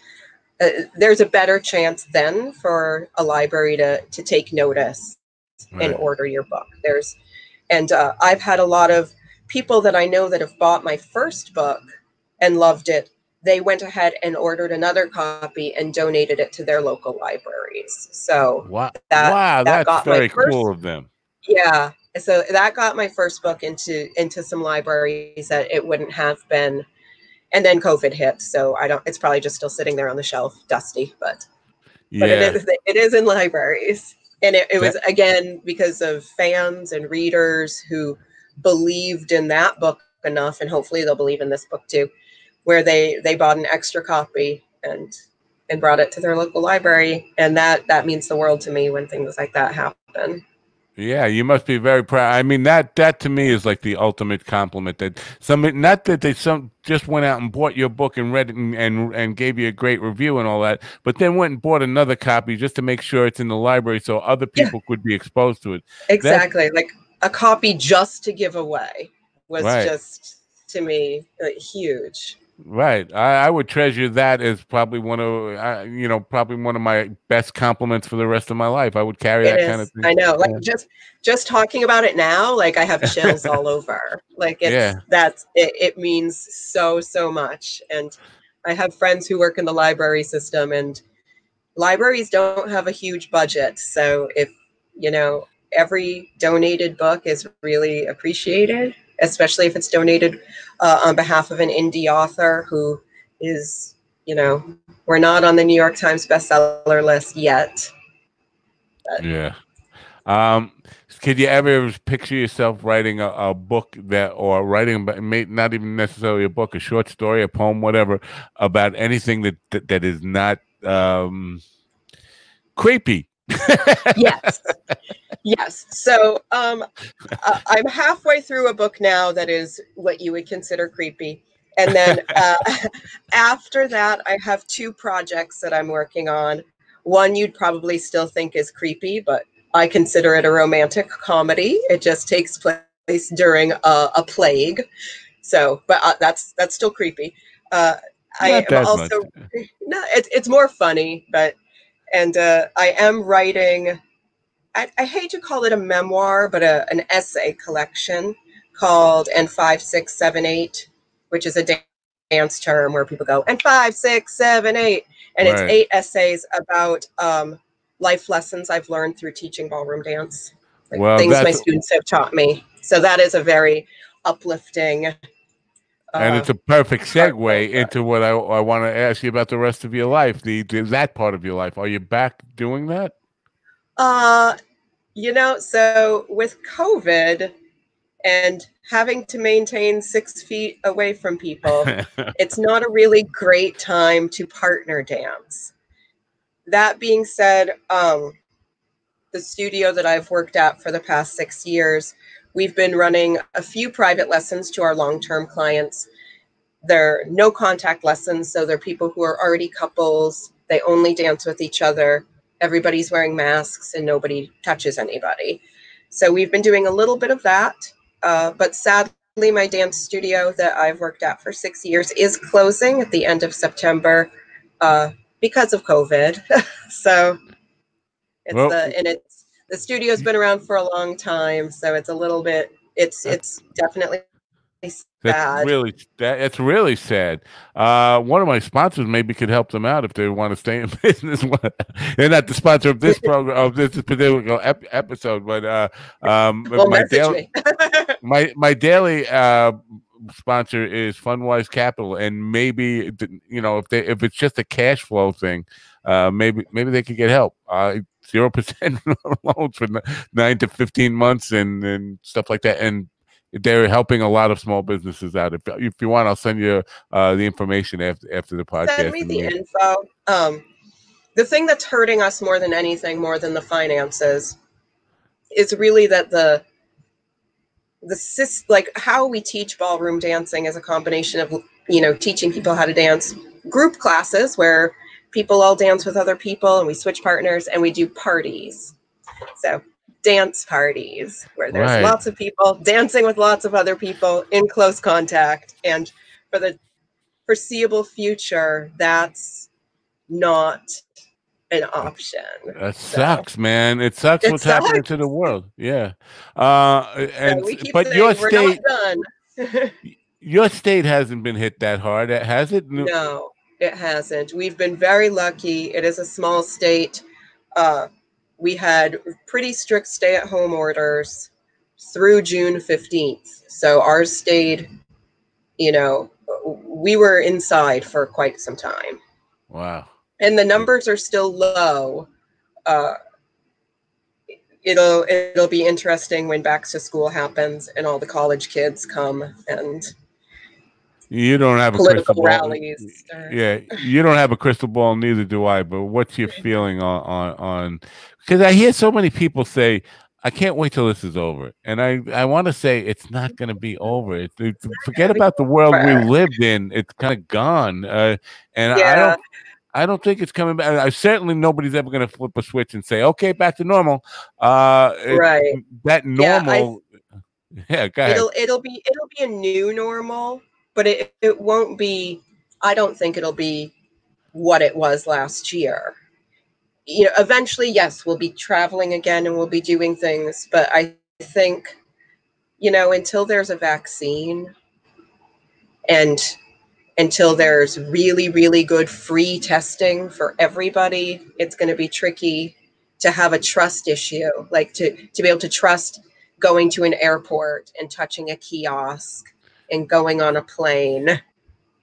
Uh, there's a better chance then for a library to to take notice right. and order your book. There's, and uh, I've had a lot of people that I know that have bought my first book and loved it, they went ahead and ordered another copy and donated it to their local libraries. So wow, that, wow, that that's very first, cool of them. Yeah, so that got my first book into into some libraries that it wouldn't have been, and then COVID hit, so I don't. It's probably just still sitting there on the shelf, dusty, but yeah. but it is it is in libraries, and it, it was again because of fans and readers who believed in that book enough and hopefully they'll believe in this book too where they they bought an extra copy and and brought it to their local library. And that that means the world to me when things like that happen yeah, you must be very proud. I mean that that to me is like the ultimate compliment that some not that they some just went out and bought your book and read it and, and and gave you a great review and all that, but then went and bought another copy just to make sure it's in the library so other people yeah. could be exposed to it. Exactly. That, like a copy just to give away was right. just to me uh, huge. Right. I, I, would treasure that as probably one of, uh, you know, probably one of my best compliments for the rest of my life. I would carry it that is. kind of thing. I know. Like yeah. just, just talking about it now, like I have chills all (laughs) over. Like it's, yeah. that's, it, it means so, so much. And I have friends who work in the library system and libraries don't have a huge budget. So if, you know, every donated book is really appreciated especially if it's donated uh, on behalf of an indie author who is, you know, we're not on the New York Times bestseller list yet. But. Yeah. Um, could you ever picture yourself writing a, a book that, or writing but not even necessarily a book, a short story, a poem, whatever, about anything that that, that is not um, creepy? Yes. Yes. So um, uh, I'm halfway through a book now that is what you would consider creepy. And then uh, (laughs) after that, I have two projects that I'm working on. One you'd probably still think is creepy, but I consider it a romantic comedy. It just takes place during a, a plague. So, but uh, that's that's still creepy. Uh, I am also no, it's it's more funny, but and uh, I am writing I, I hate to call it a memoir, but a, an essay collection called and five six seven eight, which is a dance term where people go and five six seven eight, and right. it's eight essays about um, life lessons I've learned through teaching ballroom dance, like well, things my students have taught me. So that is a very uplifting. Uh, and it's a perfect segue into what I, I want to ask you about the rest of your life, the, the that part of your life. Are you back doing that? Uh, you know, so with COVID, and having to maintain six feet away from people, (laughs) it's not a really great time to partner dance. That being said, um, the studio that I've worked at for the past six years, we've been running a few private lessons to our long term clients. They're no contact lessons, so they're people who are already couples, they only dance with each other. Everybody's wearing masks and nobody touches anybody. So we've been doing a little bit of that. Uh, but sadly, my dance studio that I've worked at for six years is closing at the end of September uh, because of COVID. (laughs) so it's Well- the and the studio's been around for a long time, so it's a little bit. It's it's definitely That's sad. really that, that's really sad. Uh, one of my sponsors maybe could help them out if they want to stay in (laughs) business. They're not the sponsor of this (laughs) program of this particular ep- episode, but uh, um, (laughs) well, my daily my my daily uh, sponsor is Fundwise Capital, and maybe you know if they if it's just a cash flow thing, uh, maybe maybe they could get help. Uh, Zero percent (laughs) loans for nine to fifteen months and and stuff like that, and they're helping a lot of small businesses out. If if you want, I'll send you uh, the information after after the podcast. Send me the info. Um, the thing that's hurting us more than anything, more than the finances, is really that the the like how we teach ballroom dancing is a combination of you know teaching people how to dance group classes where people all dance with other people and we switch partners and we do parties so dance parties where there's Right. lots of people dancing with lots of other people in close contact and for the foreseeable future that's not an option That sucks, man. It sucks It what's happening to the world. Yeah. Uh, So and we keep but saying your we're state, not done (laughs) your state hasn't been hit that hard, has it? No. It hasn't. We've been very lucky. It is a small state. Uh, we had pretty strict stay at home orders through June 15th. So ours stayed, you know, we were inside for quite some time. Wow. And the numbers are still low. Uh, it'll it'll be interesting when back to school happens and all the college kids come and You don't have a crystal political ball. rallies. Yeah, you don't have a crystal ball, neither do I. But what's your feeling on on on? Because I hear so many people say, "I can't wait till this is over," and I I want to say it's not going to be over. It, it- forget about the world we lived in. It's kind of gone, uh, and I don't. I don't think it's coming back. I certainly nobody's ever going to flip a switch and say, "Okay, back to normal." Uh, Right. That Yeah, I- normal. Yeah, go ahead. it'll it'll be it'll be a new normal but it, it won't be i don't think it'll be what it was last year. You know eventually yes we'll be traveling again and we'll be doing things but i think you know until there's a vaccine and until there's really really good free testing for everybody it's going to be tricky to have a trust issue like to to be able to trust going to an airport and touching a kiosk and going on a plane.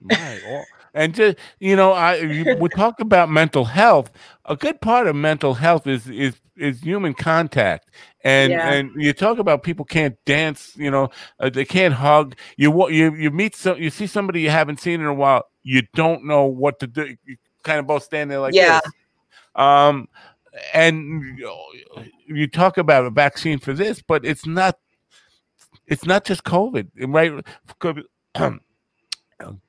Right. Well, and just you know, I we talk about mental health. A good part of mental health is is is human contact. And Yeah. and you talk about people can't dance. You know, uh, they can't hug. You you you meet some. You see somebody you haven't seen in a while. You don't know what to do. You kind of both stand there like Yeah. this. Um, and you know, you talk about a vaccine for this, but it's not. It's not just COVID, right? (clears throat)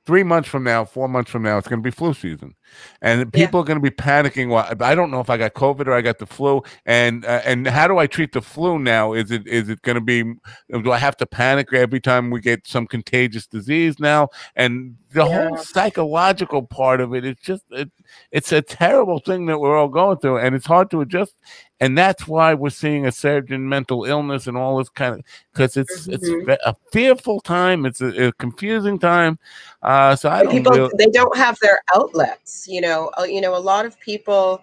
Three months from now, four months from now, it's going to be flu season, and Yeah. people are going to be panicking. Well, I don't know if I got COVID or I got the flu, and uh, and how do I treat the flu now? Is it is it going to be? Do I have to panic every time we get some contagious disease now? And the Yeah. whole psychological part of it, it is just it, it's a terrible thing that we're all going through, and it's hard to adjust. And that's why we're seeing a surge in mental illness and all this kind of because it's it's Mhm. fe- a fearful time. It's a, a confusing time. Uh, so I don't people really, they don't have their outlets, you know. Uh, You know, a lot of people,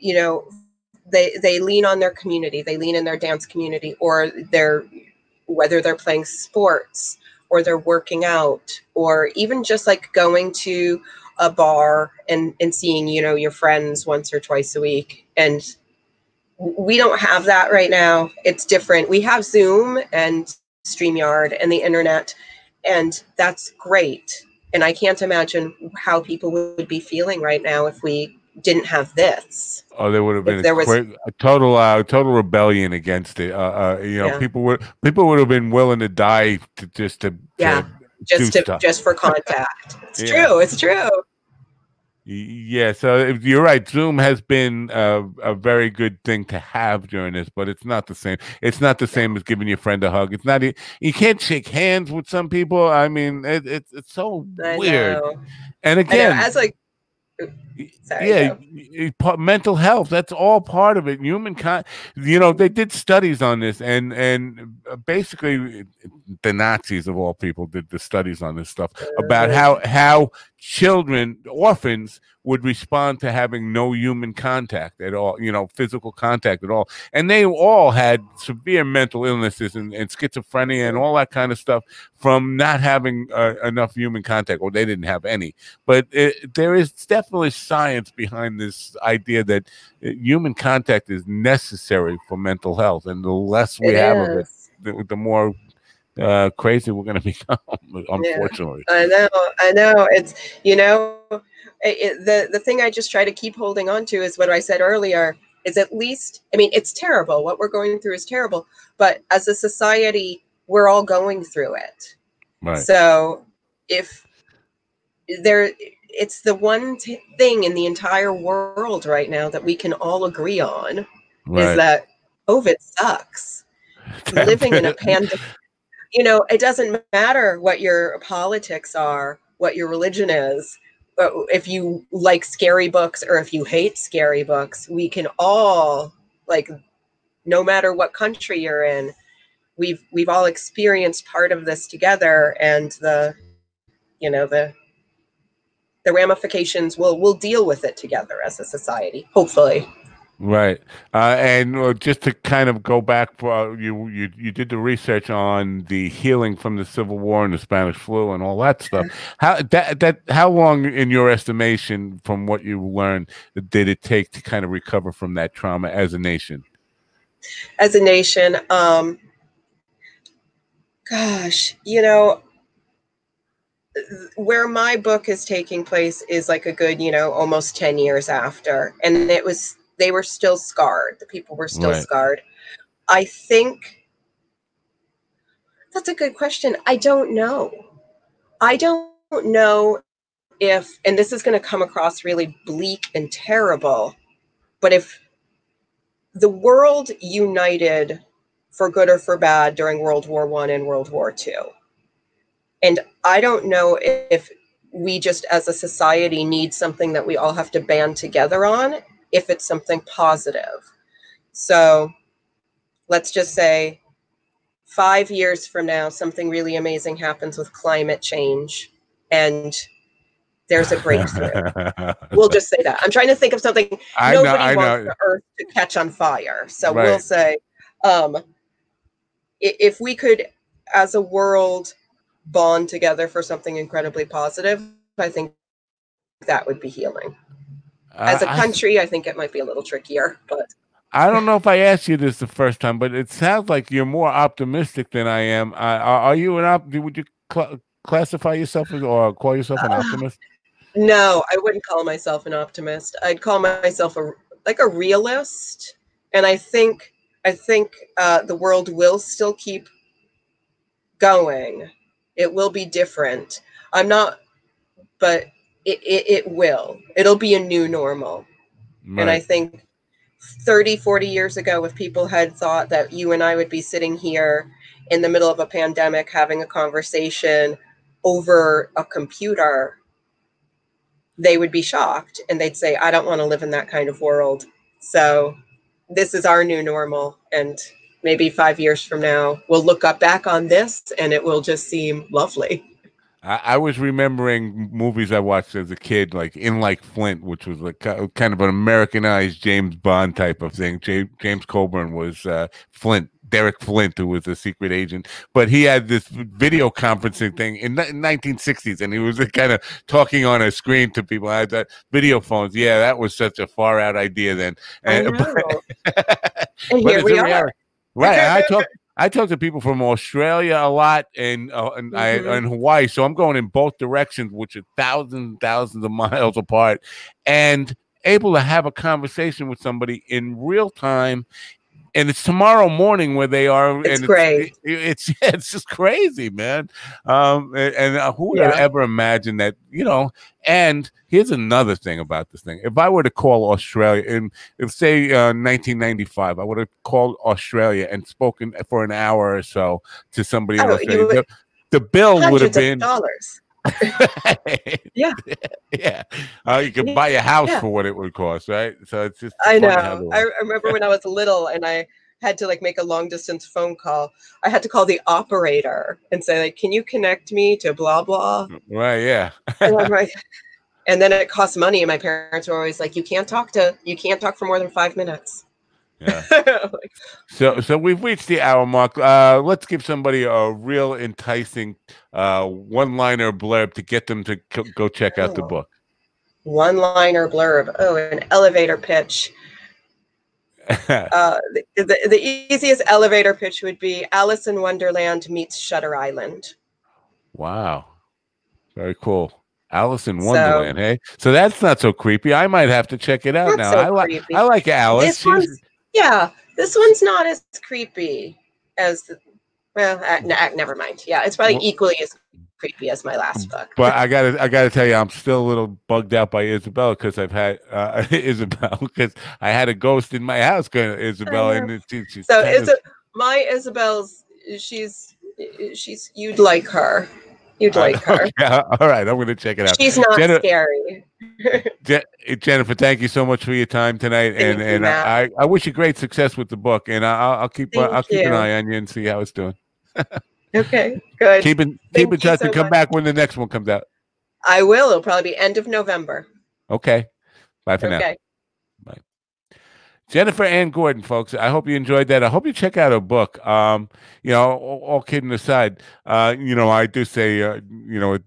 you know, they they lean on their community, they lean in their dance community, or they're whether they're playing sports or they're working out, or even just like going to a bar and and seeing you know your friends once or twice a week and we don't have that right now it's different we have zoom and StreamYard and the internet. And that's great. And I can't imagine how people would be feeling right now if we didn't have this. Oh, there would have been there a, was- a total, uh, total rebellion against it. Uh, uh, you know, Yeah. people would people would have been willing to die to just to, to- Yeah. Just to, stuff. just for contact. (laughs) It's Yeah. true. It's true. Yeah, so if- you're right. Zoom has been a, a very good thing to have during this, but it's not the same. It's not the same as giving your friend a hug. It's not. You can't shake hands with some people. I mean, it, it's it's so I weird. know. And again, As like, sorry. yeah, go. y- y- pa- mental health. That's all part of it. Human kind. You know, they did studies on this, and and uh, basically, the Nazis of all people did the studies on this stuff about Mhm. how how children orphans would respond to having no human contact at all you know physical contact at all. And they all had severe mental illnesses and, and schizophrenia and all that kind of stuff from not having uh, enough human contact. Or they didn't have any. But it, there is definitely science behind this idea that uh, human contact is necessary for mental health and the less we It have of it, the, the more uh, crazy we're going (laughs) to become unfortunately I know, I know. It's you know, it, the the thing I just try to keep holding on to is what I said earlier. Is at least, I mean, it's terrible. What we're going through is terrible, but as a society, we're all going through it. right So if there, it's the one t- thing in the entire world right now that we can all agree on is that COVID sucks (laughs) living in a pandemic you know it doesn't matter what your politics are what your religion is if you like scary books or if you hate scary books we can all like no matter what country you're in we've we've all experienced part of this together and the you know the the ramifications will we'll deal with it together as a society hopefully Right, uh, and uh, just to kind of go back, uh, you you you did the research on the healing from the Civil War and the Spanish flu and all that stuff. How that that how long, in your estimation, from what you learned, did it take to kind of recover from that trauma as a nation? as a nation um gosh you know where my book is taking place is like a good you know almost 10 years after and it was they were still scarred. The people were still Right. scarred. I think that's a good question. I don't know. I don't know if and this is going to come across really bleak and terrible but if the world united for good or for bad during World War One and World War Two. And I don't know if we just as a society need something that we all have to band together on, if it's something positive. So let's just say five years from now, something really amazing happens with climate change and there's a breakthrough. (laughs) we'll just say that. I'm trying to think of something I know, nobody I wants know. the earth to catch on fire so we'll say um if we could as a world bond together for something incredibly positive i think that would be healing as a country i think it might be a little trickier but I don't know if I asked you this the first time, but it sounds like you're more optimistic than I am. Uh, are, are you an op? Would you cl- classify yourself as or call yourself an Uh, optimist? no i wouldn't call myself an optimist i'd call myself a like a realist and i think i think uh, the world will still keep going it will be different i'm not but it, it, it will. It'll be a new normal. And i think 30 40 years ago if people had thought that you and i would be sitting here in the middle of a pandemic having a conversation over a computer they would be shocked and they'd say i don't want to live in that kind of world. So this is our new normal and maybe five years from now we'll look up back on this and it will just seem lovely I, I was remembering movies I watched as a kid, like In Like Flint, which was like kind of an Americanized James Bond type of thing. James, James Coburn was uh, Flint, Derek Flint, who was a secret agent, but he had this video conferencing thing in the 1960s, and he was kind of talking on a screen to people. I had that video phones. Yeah, that was such a far out idea then. And, (laughs) and here we are. Right. (laughs) I talk. I talk to people from Australia a lot and uh, and, I, Mhm. and Hawaii, so I'm going in both directions, which are thousands and thousands of (laughs) miles apart, and able to have a conversation with somebody in real time. And it's tomorrow morning where they are. It's and great. It's, it- it's (laughs) it's just crazy, man. Um, and, and uh, who would Yeah. ever imagine that? You know. And here's another thing about this thing: if I were to call Australia, in if say uh, 1995, I would have called Australia and spoken for an hour or so to somebody in Oh, you Australia. would- the, the bill would have been dollars. (laughs) Yeah. (laughs) yeah. Uh, you could buy a house Yeah. for what it would cost, right? So it's just I know. I, remember (laughs) when I was little and I had to like make a long distance phone call. I had to call the operator and say like, "Can you connect me to blah blah?" right, yeah. And I'm like, and then it costs money. And my parents were always like, "You can't talk to, you can't talk for more than five minutes." Yeah. (laughs) Like, So so we've reached the hour mark. Uh, let's give somebody a real enticing uh, one-liner blurb to get them to co- go check out the Oh. book. One liner blurb. Oh, an elevator pitch. (laughs) Uh, the, the, the easiest elevator pitch would be Alice in Wonderland meets Shutter Island. wow. Very cool. Alice in So- Wonderland, hey? So that's not so creepy. I might have to check it out now. so I like. I like Alice. This She's- one's, yeah, this one's not as creepy as the, well, uh, uh, never mind. Yeah, it's probably Well- equally as creepy as my last book. but I gotta I gotta tell you, I'm still a little bugged out by Isabelle because I've had uh, (laughs) Isabelle because I had a ghost in my house. Going Isabelle, and it, she- so is my Isabelle's? She's she's you'd like her. You'd Uh, like her. (laughs) okay, all right, I'm gonna check it out. She's not Jenna- scary. (laughs) Je- Jennifer, thank you so much for your time tonight, Thank and you, and Matt. I, I wish you great success with the book, and I'll, I'll keep uh, Thank I'll keep an eye on you and see how it's doing. (laughs) Okay, good. Keep in keep Thank in touch so and come much. back when the next one comes out. I will. It'll probably be end of November. Okay, bye for now. Jennifer Anne Gordon, folks. I hope you enjoyed that. I hope you check out her book. Um, you know, all, all kidding aside, uh, you know, I do say, uh, you know,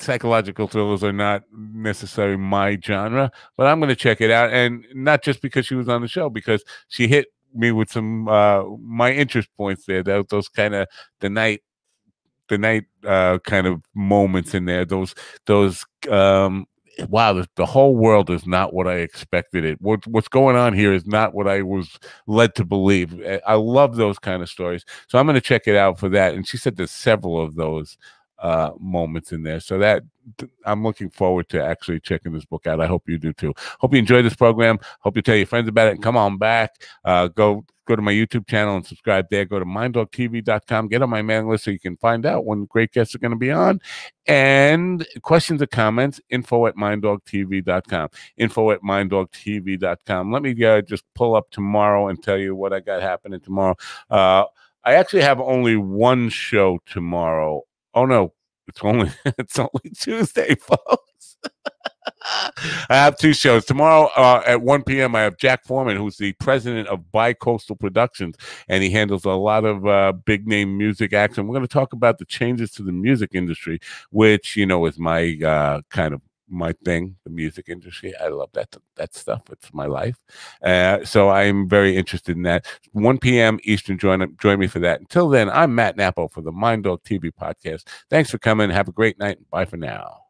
psychological thrillers are not necessarily my genre, but I'm going to check it out, and not just because she was on the show, because she hit me with some uh my interest points there. Those, those kind of the night, the night uh kind of moments in there. Those those um wow, the, the whole world is not what I expected it. What, what's going on here is not what I was led to believe. I- love those kind of stories. So I'm going to check it out for that. And she said there's several of those uh, moments in there. So that I'm looking forward to actually checking this book out. I hope you do too. Hope you enjoy this program. Hope you tell your friends about it and come on back. Uh, go go to my YouTube channel and subscribe there. Go to minddogtv.com. Get on my mailing list so you can find out when great guests are going to be on. And questions or comments, info at minddogtv.com. Info at minddogtv.com. Let me uh, just pull up tomorrow and tell you what I got happening tomorrow. Uh, I actually have only one show tomorrow. Oh no, it's only (laughs) it's only Tuesday, (laughs) folks. (laughs) (laughs) I have two shows tomorrow uh, at 1 p.m. I have Jack Foreman, who's the president of Bicoastal Productions, and he handles a lot of uh, big name music acts. And we're going to talk about the changes to the music industry, which you know is my uh, kind of my thing, the music industry. I love that that stuff. It's my life. Uh, so I'm very interested in that. 1 p.m. Eastern. Join join me for that. Until then, I'm Matt Nappo for the Mind Dog TV podcast. Thanks for coming. Have a great night. Bye for now.